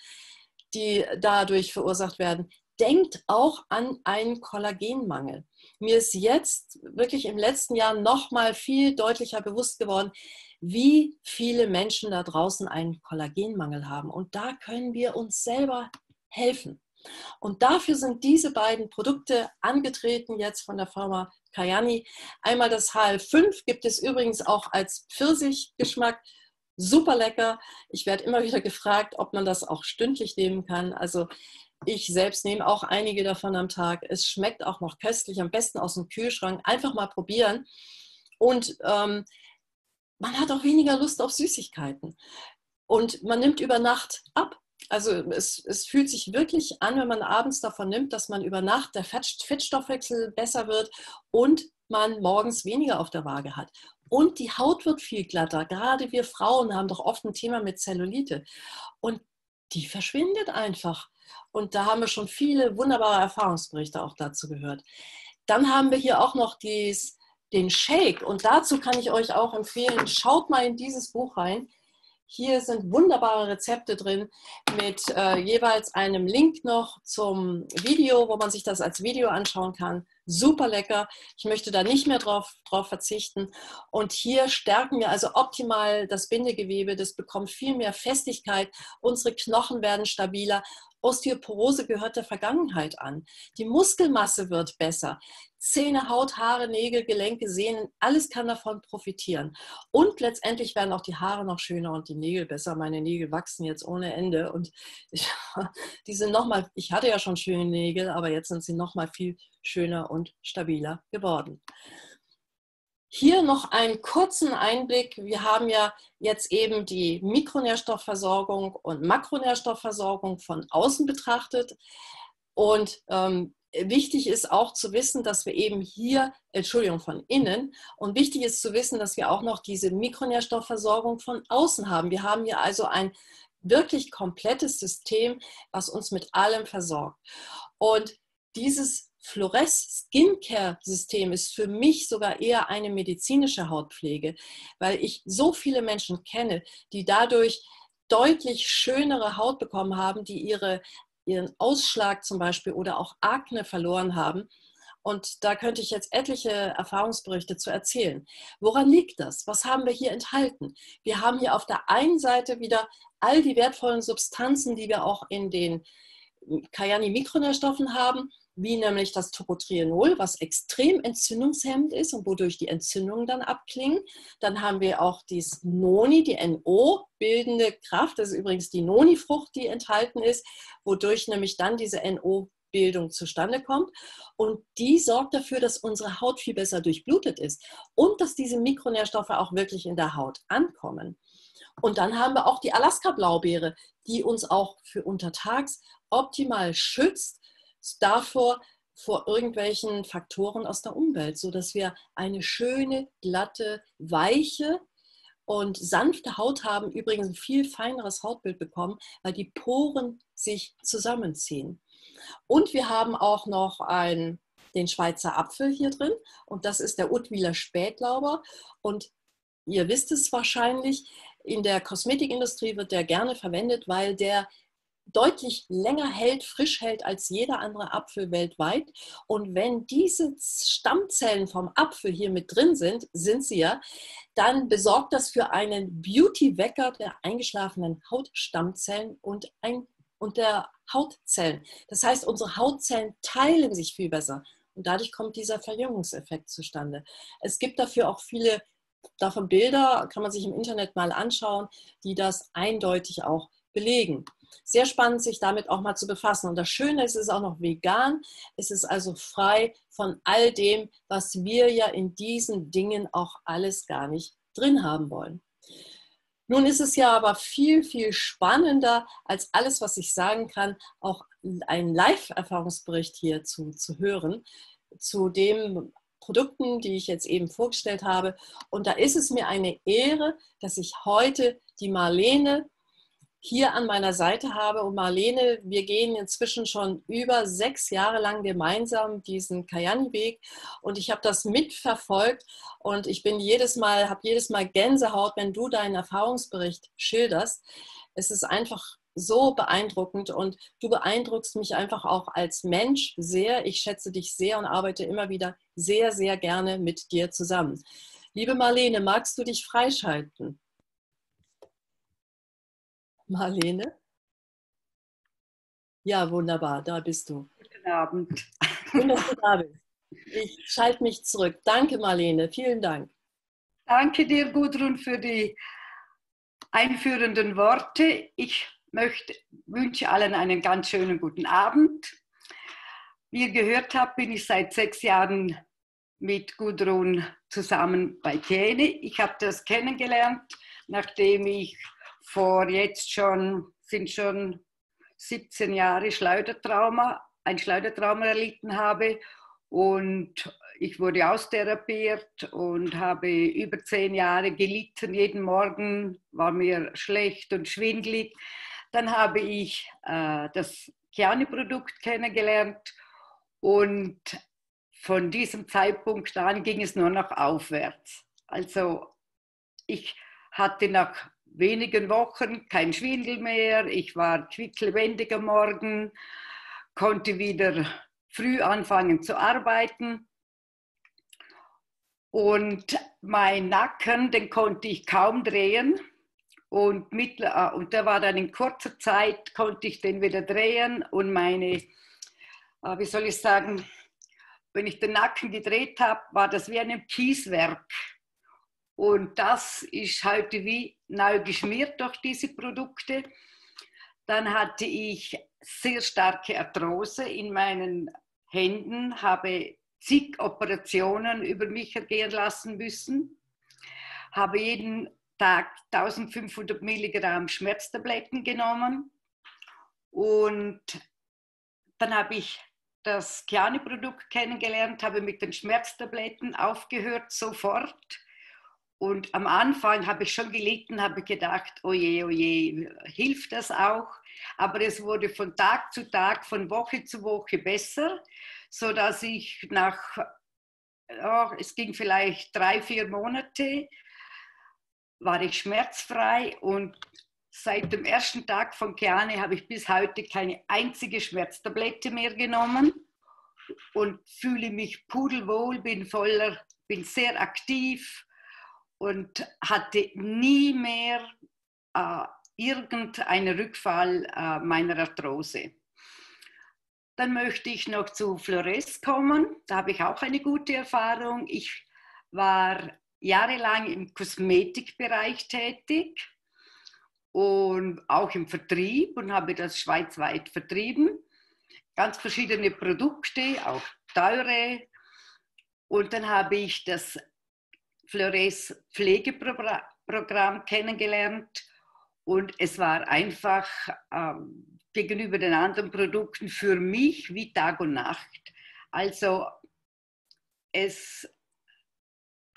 die dadurch verursacht werden. Denkt auch an einen Kollagenmangel. Mir ist jetzt wirklich im letzten Jahr noch mal viel deutlicher bewusst geworden, wie viele Menschen da draußen einen Kollagenmangel haben. Und da können wir uns selber helfen. Und dafür sind diese beiden Produkte angetreten jetzt von der Firma Kayani. Einmal das HL5 gibt es übrigens auch als Pfirsichgeschmack. Super lecker. Ich werde immer wieder gefragt, ob man das auch stündlich nehmen kann. Also ich selbst nehme auch einige davon am Tag. Es schmeckt auch noch köstlich, am besten aus dem Kühlschrank. Einfach mal probieren. Und ähm, man hat auch weniger Lust auf Süßigkeiten. Und man nimmt über Nacht ab also es, es, fühlt sich wirklich an, wenn man abends davon nimmt, dass man über Nacht der Fettstoffwechsel besser wird und man morgens weniger auf der Waage hat. Und die Haut wird viel glatter. Gerade wir Frauen haben doch oft ein Thema mit Zellulite. Und die verschwindet einfach. Und da haben wir schon viele wunderbare Erfahrungsberichte auch dazu gehört. Dann haben wir hier auch noch dies, den Shake. Und dazu kann ich euch auch empfehlen, schaut mal in dieses Buch rein. Hier sind wunderbare Rezepte drin mit äh, jeweils einem Link noch zum Video, wo man sich das als Video anschauen kann. Super lecker. Ich möchte da nicht mehr drauf, drauf verzichten. Und hier stärken wir also optimal das Bindegewebe. Das bekommt viel mehr Festigkeit. Unsere Knochen werden stabiler. Osteoporose gehört der Vergangenheit an. Die Muskelmasse wird besser. Zähne, Haut, Haare, Nägel, Gelenke, Sehnen, alles kann davon profitieren. Und letztendlich werden auch die Haare noch schöner und die Nägel besser. Meine Nägel wachsen jetzt ohne Ende und ich, die sind noch mal, ich hatte ja schon schöne Nägel, aber jetzt sind sie noch mal viel schöner und stabiler geworden. Hier noch einen kurzen Einblick. Wir haben ja jetzt eben die Mikronährstoffversorgung und Makronährstoffversorgung von außen betrachtet. Und ähm, wichtig ist auch zu wissen, dass wir eben hier, Entschuldigung, von innen, und wichtig ist zu wissen, dass wir auch noch diese Mikronährstoffversorgung von außen haben. Wir haben hier also ein wirklich komplettes System, was uns mit allem versorgt. Und dieses Flores Skincare System ist für mich sogar eher eine medizinische Hautpflege, weil ich so viele Menschen kenne, die dadurch deutlich schönere Haut bekommen haben, die ihre, ihren Ausschlag zum Beispiel oder auch Akne verloren haben. Und da könnte ich jetzt etliche Erfahrungsberichte zu erzählen. Woran liegt das? Was haben wir hier enthalten? Wir haben hier auf der einen Seite wieder all die wertvollen Substanzen, die wir auch in den Kayani-Mikronährstoffen haben, wie nämlich das Tocotrienol, was extrem entzündungshemmend ist und wodurch die Entzündungen dann abklingen. Dann haben wir auch dieses Noni, die NO-bildende Kraft, das ist übrigens die Noni-Frucht, die enthalten ist, wodurch nämlich dann diese NO-Bildung zustande kommt. Und die sorgt dafür, dass unsere Haut viel besser durchblutet ist und dass diese Mikronährstoffe auch wirklich in der Haut ankommen. Und dann haben wir auch die Alaska-Blaubeere, die uns auch für untertags optimal schützt davor, vor irgendwelchen Faktoren aus der Umwelt, sodass wir eine schöne, glatte, weiche und sanfte Haut haben, übrigens ein viel feineres Hautbild bekommen, weil die Poren sich zusammenziehen. Und wir haben auch noch ein, den Schweizer Apfel hier drin und das ist der Utwiler Spätlauber und ihr wisst es wahrscheinlich, in der Kosmetikindustrie wird der gerne verwendet, weil der deutlich länger hält, frisch hält als jeder andere Apfel weltweit. Und wenn diese Stammzellen vom Apfel hier mit drin sind, sind sie ja, dann besorgt das für einen Beauty-Wecker der eingeschlafenen Hautstammzellen und, ein, und der Hautzellen. Das heißt, unsere Hautzellen teilen sich viel besser. Und dadurch kommt dieser Verjüngungseffekt zustande. Es gibt dafür auch viele davon Bilder, kann man sich im Internet mal anschauen, die das eindeutig auch belegen sehr spannend, sich damit auch mal zu befassen. Und das Schöne ist, es ist auch noch vegan. Es ist also frei von all dem, was wir ja in diesen Dingen auch alles gar nicht drin haben wollen. Nun ist es ja aber viel, viel spannender als alles, was ich sagen kann, auch einen Live-Erfahrungsbericht hier zu, hören, zu den Produkten, die ich jetzt eben vorgestellt habe. Und da ist es mir eine Ehre, dass ich heute die Marlene hier an meiner Seite habe. Und Marlene, wir gehen inzwischen schon über sechs Jahre lang gemeinsam diesen Kayani-Weg und ich habe das mitverfolgt und ich bin jedes Mal, habe jedes Mal Gänsehaut, wenn du deinen Erfahrungsbericht schilderst. Es ist einfach so beeindruckend und du beeindruckst mich einfach auch als Mensch sehr. Ich schätze dich sehr und arbeite immer wieder sehr, sehr gerne mit dir zusammen. Liebe Marlene, magst du dich freischalten? Marlene? Ja, wunderbar, da bist du. Guten Abend. Schön, dass du da bist. Ich schalte mich zurück. Danke, Marlene. Vielen Dank. Danke dir, Gudrun, für die einführenden Worte. Ich möchte, wünsche allen einen ganz schönen guten Abend. Wie ihr gehört habt, bin ich seit sechs Jahren mit Gudrun zusammen bei Kene. Ich habe das kennengelernt, nachdem ich vor jetzt schon, sind schon 17 Jahre Schleudertrauma, ein Schleudertrauma erlitten habe und ich wurde austherapiert und habe über zehn Jahre gelitten. Jeden Morgen war mir schlecht und schwindlig. Dann habe ich äh, das Chiani-Produkt kennengelernt und von diesem Zeitpunkt an ging es nur noch aufwärts. Also ich hatte nach wenigen Wochen kein Schwindel mehr. Ich war quicklebendig Morgen, konnte wieder früh anfangen zu arbeiten. Und mein Nacken, den konnte ich kaum drehen. Und, mit, äh, und da war dann in kurzer Zeit, konnte ich den wieder drehen. Und meine, äh, wie soll ich sagen, wenn ich den Nacken gedreht habe, war das wie ein Kieswerk. Und das ist heute wie neu geschmiert durch diese Produkte. Dann hatte ich sehr starke Arthrose in meinen Händen, habe zig Operationen über mich ergehen lassen müssen, habe jeden Tag 1500 Milligramm Schmerztabletten genommen und dann habe ich das Chiani-Produkt kennengelernt, habe mit den Schmerztabletten aufgehört sofort und am Anfang habe ich schon gelitten, habe gedacht, oje, oje, hilft das auch? Aber es wurde von Tag zu Tag, von Woche zu Woche besser, so dass ich nach, oh, es ging vielleicht drei, vier Monate, war ich schmerzfrei und seit dem ersten Tag von Keane habe ich bis heute keine einzige Schmerztablette mehr genommen und fühle mich pudelwohl, bin voller, bin sehr aktiv und hatte nie mehr äh, irgendeinen Rückfall äh, meiner Arthrose. Dann möchte ich noch zu Flores kommen. Da habe ich auch eine gute Erfahrung. Ich war jahrelang im Kosmetikbereich tätig und auch im Vertrieb und habe das schweizweit vertrieben. Ganz verschiedene Produkte, auch teure. Und dann habe ich das Flores Pflegeprogramm kennengelernt und es war einfach ähm, gegenüber den anderen Produkten für mich wie Tag und Nacht. Also es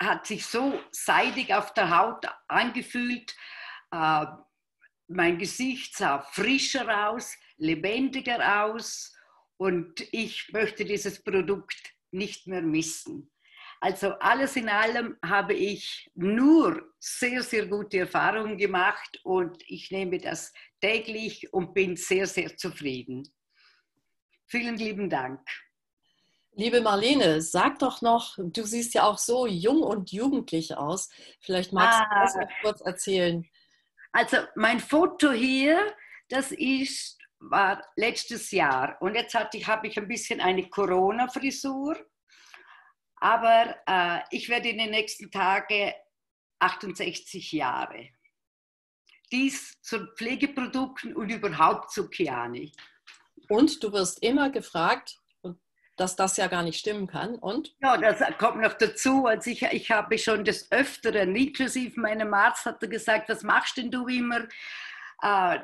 hat sich so seidig auf der Haut angefühlt. Äh, mein Gesicht sah frischer aus, lebendiger aus und ich möchte dieses Produkt nicht mehr missen. Also alles in allem habe ich nur sehr, sehr gute Erfahrungen gemacht und ich nehme das täglich und bin sehr, sehr zufrieden. Vielen lieben Dank. Liebe Marlene, sag doch noch, du siehst ja auch so jung und jugendlich aus. Vielleicht magst ah, du das noch kurz erzählen. Also mein Foto hier, das ist, war letztes Jahr und jetzt hatte ich, habe ich ein bisschen eine Corona-Frisur aber äh, ich werde in den nächsten Tagen 68 Jahre. Dies zu Pflegeprodukten und überhaupt zu Kiani. Und du wirst immer gefragt, dass das ja gar nicht stimmen kann. Und? Ja, das kommt noch dazu. Also ich, ich habe schon des Öfteren, inklusive meinem Arzt, hat er gesagt, was machst denn du immer? Äh,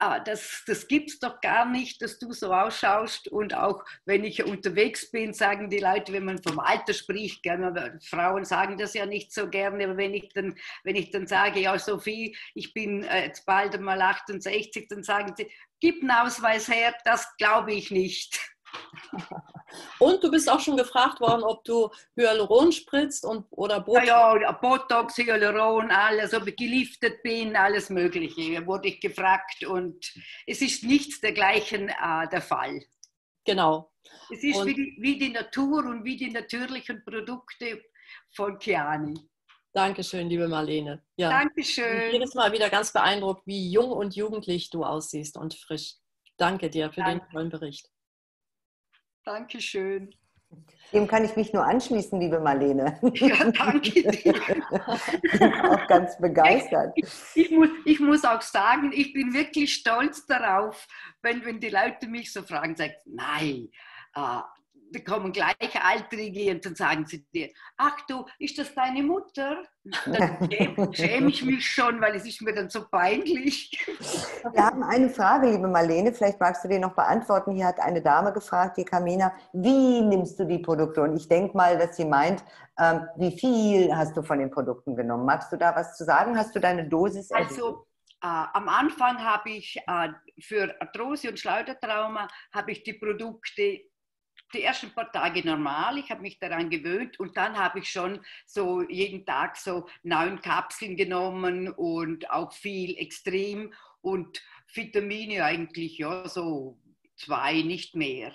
ah, das, das gibt es doch gar nicht, dass du so ausschaust. Und auch wenn ich unterwegs bin, sagen die Leute, wenn man vom Alter spricht, gerne, Frauen sagen das ja nicht so gerne, aber wenn ich dann, wenn ich dann sage, ja Sophie, ich bin äh, jetzt bald einmal 68, dann sagen sie, gib einen Ausweis her, das glaube ich nicht. Und du bist auch schon gefragt worden, ob du Hyaluron spritzt und, oder Botox? Ja, ja, Botox, Hyaluron, alles, ob ich geliftet bin, alles Mögliche. Wurde ich gefragt und es ist nichts dergleichen äh, der Fall. Genau. Es ist wie die, wie die, Natur und wie die natürlichen Produkte von Chiani. Dankeschön, liebe Marlene. Ja. Dankeschön. Und jedes Mal wieder ganz beeindruckt, wie jung und jugendlich du aussiehst und frisch. Danke dir für Danke. den tollen Bericht. Dankeschön. Dem kann ich mich nur anschließen, liebe Marlene. Ja, danke dir. ich bin auch ganz begeistert. Ich, muss, ich muss auch sagen, ich bin wirklich stolz darauf, wenn, wenn die Leute mich so fragen, sagen, nein, äh, da kommen Gleichaltrige und dann sagen sie dir, ach du, ist das deine Mutter? Dann schäme ich mich schon, weil es ist mir dann so peinlich. Wir haben eine Frage, liebe Marlene, vielleicht magst du die noch beantworten. Hier hat eine Dame gefragt, die Kamina, wie nimmst du die Produkte? Und ich denke mal, dass sie meint, ähm, wie viel hast du von den Produkten genommen? Magst du da was zu sagen? Hast du deine Dosis? Also, äh, am Anfang habe ich äh, für Arthrose und Schleudertrauma habe ich die Produkte die ersten paar Tage normal, ich habe mich daran gewöhnt und dann habe ich schon so jeden Tag so neun Kapseln genommen und auch viel extrem und Vitamine eigentlich, ja, so zwei, nicht mehr.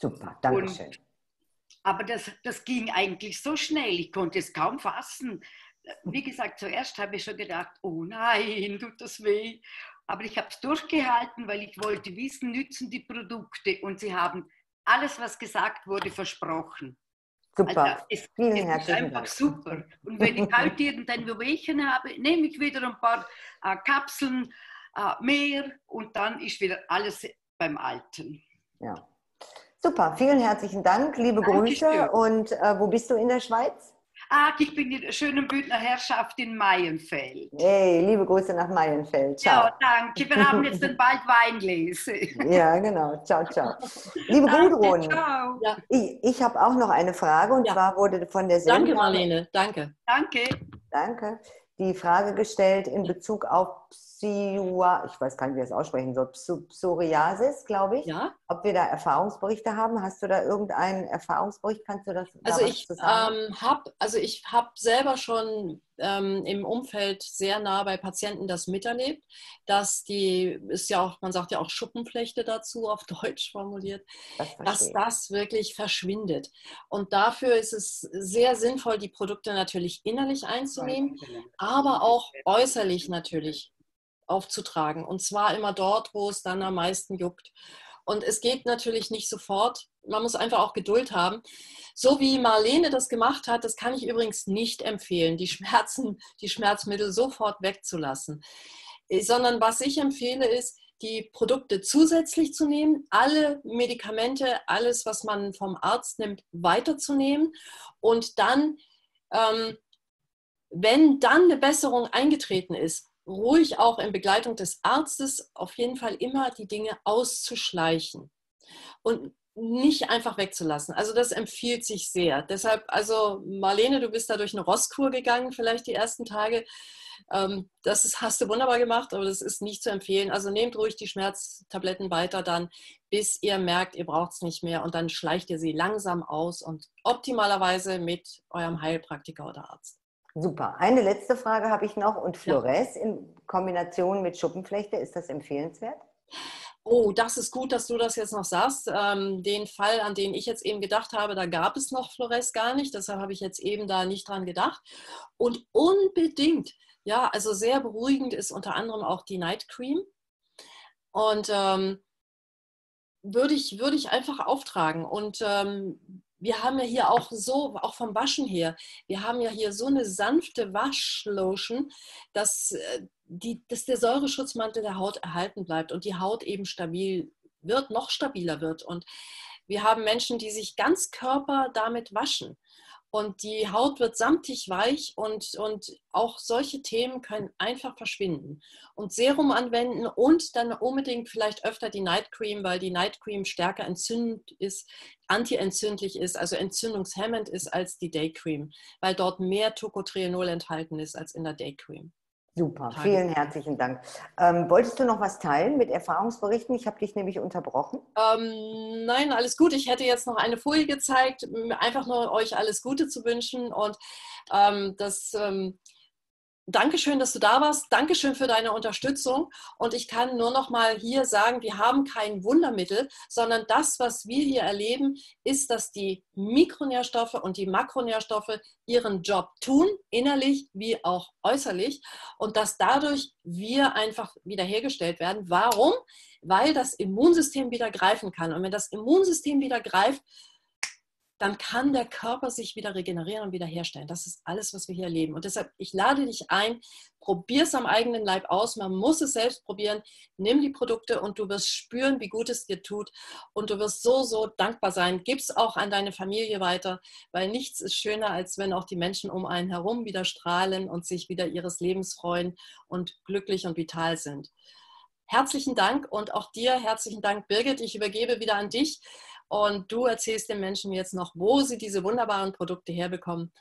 Super, danke schön. Aber das, das ging eigentlich so schnell, ich konnte es kaum fassen. Wie gesagt, zuerst habe ich schon gedacht, oh nein, tut das weh. Aber ich habe es durchgehalten, weil ich wollte wissen, nützen die Produkte und sie haben alles, was gesagt wurde, versprochen. Super. Also es, Vielen es ist einfach Dank. super. Und wenn ich heute irgendein Wehwehchen habe, nehme ich wieder ein paar äh, Kapseln äh, mehr und dann ist wieder alles beim Alten. Ja. Super, vielen herzlichen Dank, liebe Dankeschön. Grüße. Und äh, wo bist du in der Schweiz? Ach, ich bin in der schönen Bündner Herrschaft in Maienfeld. Hey, liebe Grüße nach Maienfeld. Ciao. Ja, danke. Wir haben jetzt dann bald Weinlese. Ja, genau. Ciao, ciao. Liebe danke, Gudrun, ciao. ich, ich habe auch noch eine Frage und ja. zwar wurde von der Sendung. Danke, Marlene. Danke. Danke. Danke. Die Frage gestellt in Bezug auf Psia, ich weiß gar nicht, wie ich das aussprechen soll, Psoriasis, glaube ich. Ja. ob wir da Erfahrungsberichte haben. Hast du da irgendeinen Erfahrungsbericht? Kannst du das? Also da ich ähm, habe, also ich habe selber schon ähm, im Umfeld sehr nah bei Patienten das miterlebt, dass die ist ja auch, man sagt ja auch Schuppenflechte dazu auf Deutsch formuliert, das dass das wirklich verschwindet. Und dafür ist es sehr sinnvoll, die Produkte natürlich innerlich einzunehmen, aber auch äußerlich natürlich aufzutragen. Und zwar immer dort, wo es dann am meisten juckt. Und es geht natürlich nicht sofort. Man muss einfach auch Geduld haben. So wie Marlene das gemacht hat, das kann ich übrigens nicht empfehlen, die Schmerzen, die Schmerzmittel sofort wegzulassen. Äh, sondern was ich empfehle, ist, die Produkte zusätzlich zu nehmen, alle Medikamente, alles, was man vom Arzt nimmt, weiterzunehmen und dann, ähm, wenn dann eine Besserung eingetreten ist, ruhig auch in Begleitung des Arztes auf jeden Fall immer die Dinge auszuschleichen und nicht einfach wegzulassen. Also das empfiehlt sich sehr. Deshalb, also Marlene, du bist da durch eine Rosskur gegangen, vielleicht die ersten Tage. Ähm, das hast du wunderbar gemacht, aber das ist nicht zu empfehlen. Also nehmt ruhig die Schmerztabletten weiter dann, bis ihr merkt, ihr braucht es nicht mehr und dann schleicht ihr sie langsam aus und optimalerweise mit eurem Heilpraktiker oder Arzt. Super. Eine letzte Frage habe ich noch. Und Flores ja. in Kombination mit Schuppenflechte, ist das empfehlenswert? Oh, das ist gut, dass du das jetzt noch sagst. Ähm, den Fall, an den ich jetzt eben gedacht habe, da gab es noch Flores gar nicht. Deshalb habe ich jetzt eben da nicht dran gedacht. Und unbedingt, ja, also sehr beruhigend ist unter anderem auch die Night Cream. Und ähm, würde ich, würde ich einfach auftragen. Und ähm, wir haben ja hier auch so, auch vom Waschen her, wir haben ja hier so eine sanfte Waschlotion, dass, äh, die, dass der Säureschutzmantel der Haut erhalten bleibt und die Haut eben stabil wird, noch stabiler wird. Und wir haben Menschen, die sich ganz Körper damit waschen und die Haut wird samtig weich und, und auch solche Themen können einfach verschwinden. Und Serum anwenden und dann unbedingt vielleicht öfter die Night Cream, weil die Night Cream stärker entzündend ist, antientzündlich ist, also entzündungshemmend ist als die Day Cream, weil dort mehr Tocotrienol enthalten ist als in der Day Cream. Super, vielen herzlichen Dank. Ähm, wolltest du noch was teilen mit Erfahrungsberichten? Ich habe dich nämlich unterbrochen. Ähm, nein, alles gut. Ich hätte jetzt noch eine Folie gezeigt, einfach nur euch alles Gute zu wünschen und ähm, das ähm, Dankeschön, dass du da warst. Dankeschön für deine Unterstützung. Und ich kann nur noch mal hier sagen, wir haben kein Wundermittel, sondern das, was wir hier erleben, ist, dass die Mikronährstoffe und die Makronährstoffe ihren Job tun, innerlich wie auch äußerlich, und dass dadurch wir einfach wiederhergestellt werden. Warum? Weil das Immunsystem wieder greifen kann. Und wenn das Immunsystem wieder greift, dann kann der Körper sich wieder regenerieren und wiederherstellen. Das ist alles, was wir hier erleben. Und deshalb, ich lade dich ein, probier es am eigenen Leib aus. Man muss es selbst probieren. Nimm die Produkte und du wirst spüren, wie gut es dir tut. Und du wirst so, so dankbar sein. Gib es auch an deine Familie weiter, weil nichts ist schöner, als wenn auch die Menschen um einen herum wieder strahlen und sich wieder ihres Lebens freuen und glücklich und vital sind. Herzlichen Dank und auch dir herzlichen Dank, Birgit. Ich übergebe wieder an dich. Und du erzählst den Menschen jetzt noch, wo sie diese wunderbaren Produkte herbekommen.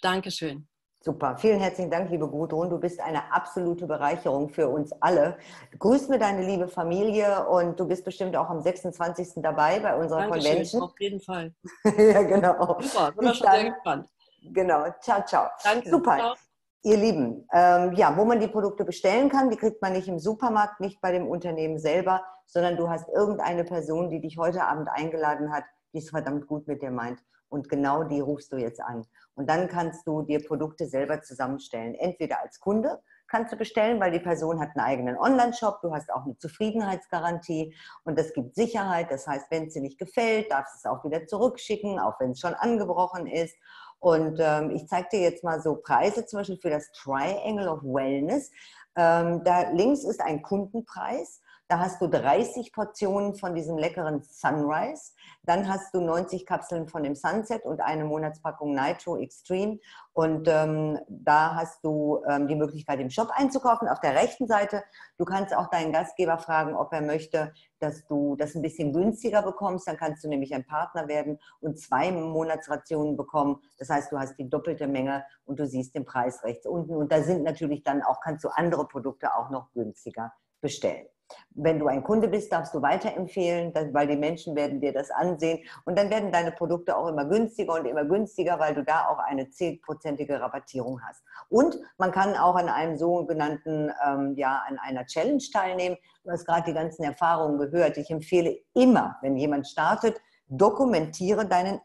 Dankeschön. Super, vielen herzlichen Dank, liebe Gudrun. Du bist eine absolute Bereicherung für uns alle. Grüß mir deine liebe Familie und du bist bestimmt auch am 26. dabei bei unserer Dankeschön, Convention. Auf jeden Fall. ja, genau. Super, sind wir schon sehr gespannt. Genau, ciao, ciao. Danke. Super. Ciao. Ihr Lieben, ähm, ja, wo man die Produkte bestellen kann, die kriegt man nicht im Supermarkt, nicht bei dem Unternehmen selber, sondern du hast irgendeine Person, die dich heute Abend eingeladen hat, die es verdammt gut mit dir meint. Und genau die rufst du jetzt an. Und dann kannst du dir Produkte selber zusammenstellen. Entweder als Kunde kannst du bestellen, weil die Person hat einen eigenen Online-Shop, du hast auch eine Zufriedenheitsgarantie und das gibt Sicherheit. Das heißt, wenn es dir nicht gefällt, darfst du es auch wieder zurückschicken, auch wenn es schon angebrochen ist. Und ähm, ich zeige dir jetzt mal so Preise, zum Beispiel für das Triangle of Wellness. Ähm, da links ist ein Kundenpreis da hast du 30 Portionen von diesem leckeren Sunrise. Dann hast du 90 Kapseln von dem Sunset und eine Monatspackung Nitro Extreme. Und ähm, da hast du ähm, die Möglichkeit, im Shop einzukaufen. Auf der rechten Seite, du kannst auch deinen Gastgeber fragen, ob er möchte, dass du das ein bisschen günstiger bekommst. Dann kannst du nämlich ein Partner werden und zwei Monatsrationen bekommen. Das heißt, du hast die doppelte Menge und du siehst den Preis rechts unten. Und da sind natürlich dann auch, kannst du andere Produkte auch noch günstiger bestellen. Wenn du ein Kunde bist, darfst du weiterempfehlen, weil die Menschen werden dir das ansehen und dann werden deine Produkte auch immer günstiger und immer günstiger, weil du da auch eine 10-prozentige Rabattierung hast. Und man kann auch an einem sogenannten, ähm, ja, an einer Challenge teilnehmen. Du hast gerade die ganzen Erfahrungen gehört. Ich empfehle immer, wenn jemand startet, dokumentiere deinen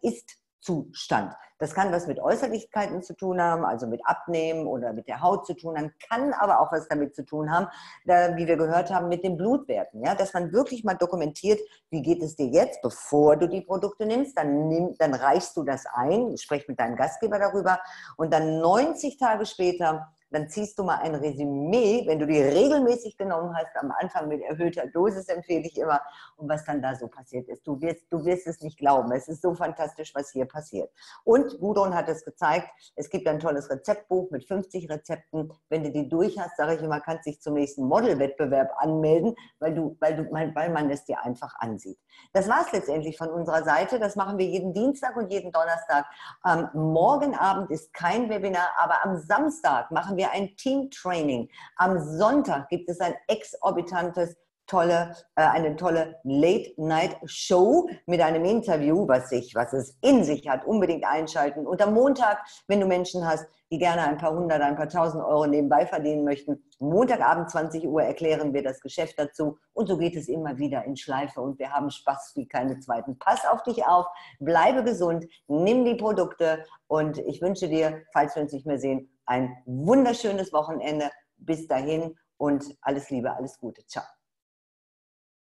Ist-Zustand. Das kann was mit Äußerlichkeiten zu tun haben, also mit Abnehmen oder mit der Haut zu tun haben, kann aber auch was damit zu tun haben, wie wir gehört haben, mit den Blutwerten. Ja? Dass man wirklich mal dokumentiert, wie geht es dir jetzt, bevor du die Produkte nimmst, dann, nimm, dann reichst du das ein, sprich mit deinem Gastgeber darüber und dann 90 Tage später dann ziehst du mal ein Resümee, wenn du die regelmäßig genommen hast, am Anfang mit erhöhter Dosis empfehle ich immer, und was dann da so passiert ist. Du wirst, du wirst es nicht glauben. Es ist so fantastisch, was hier passiert. Und Gudrun hat es gezeigt, es gibt ein tolles Rezeptbuch mit 50 Rezepten. Wenn du die durch hast, sage ich immer, kannst dich zum nächsten Modelwettbewerb anmelden, weil, du, weil, du, weil man es dir einfach ansieht. Das war es letztendlich von unserer Seite. Das machen wir jeden Dienstag und jeden Donnerstag. Ähm, morgen Abend ist kein Webinar, aber am Samstag machen wir wir ein Team-Training. Am Sonntag gibt es ein exorbitantes tolle, äh, eine tolle Late-Night-Show mit einem Interview, was, sich, was es in sich hat. Unbedingt einschalten. Und am Montag, wenn du Menschen hast, die gerne ein paar hundert, ein paar tausend Euro nebenbei verdienen möchten, Montagabend 20 Uhr erklären wir das Geschäft dazu. Und so geht es immer wieder in Schleife. Und wir haben Spaß wie keine zweiten. Pass auf dich auf, bleibe gesund, nimm die Produkte. Und ich wünsche dir, falls wir uns nicht mehr sehen, ein wunderschönes Wochenende. Bis dahin und alles Liebe, alles Gute. Ciao.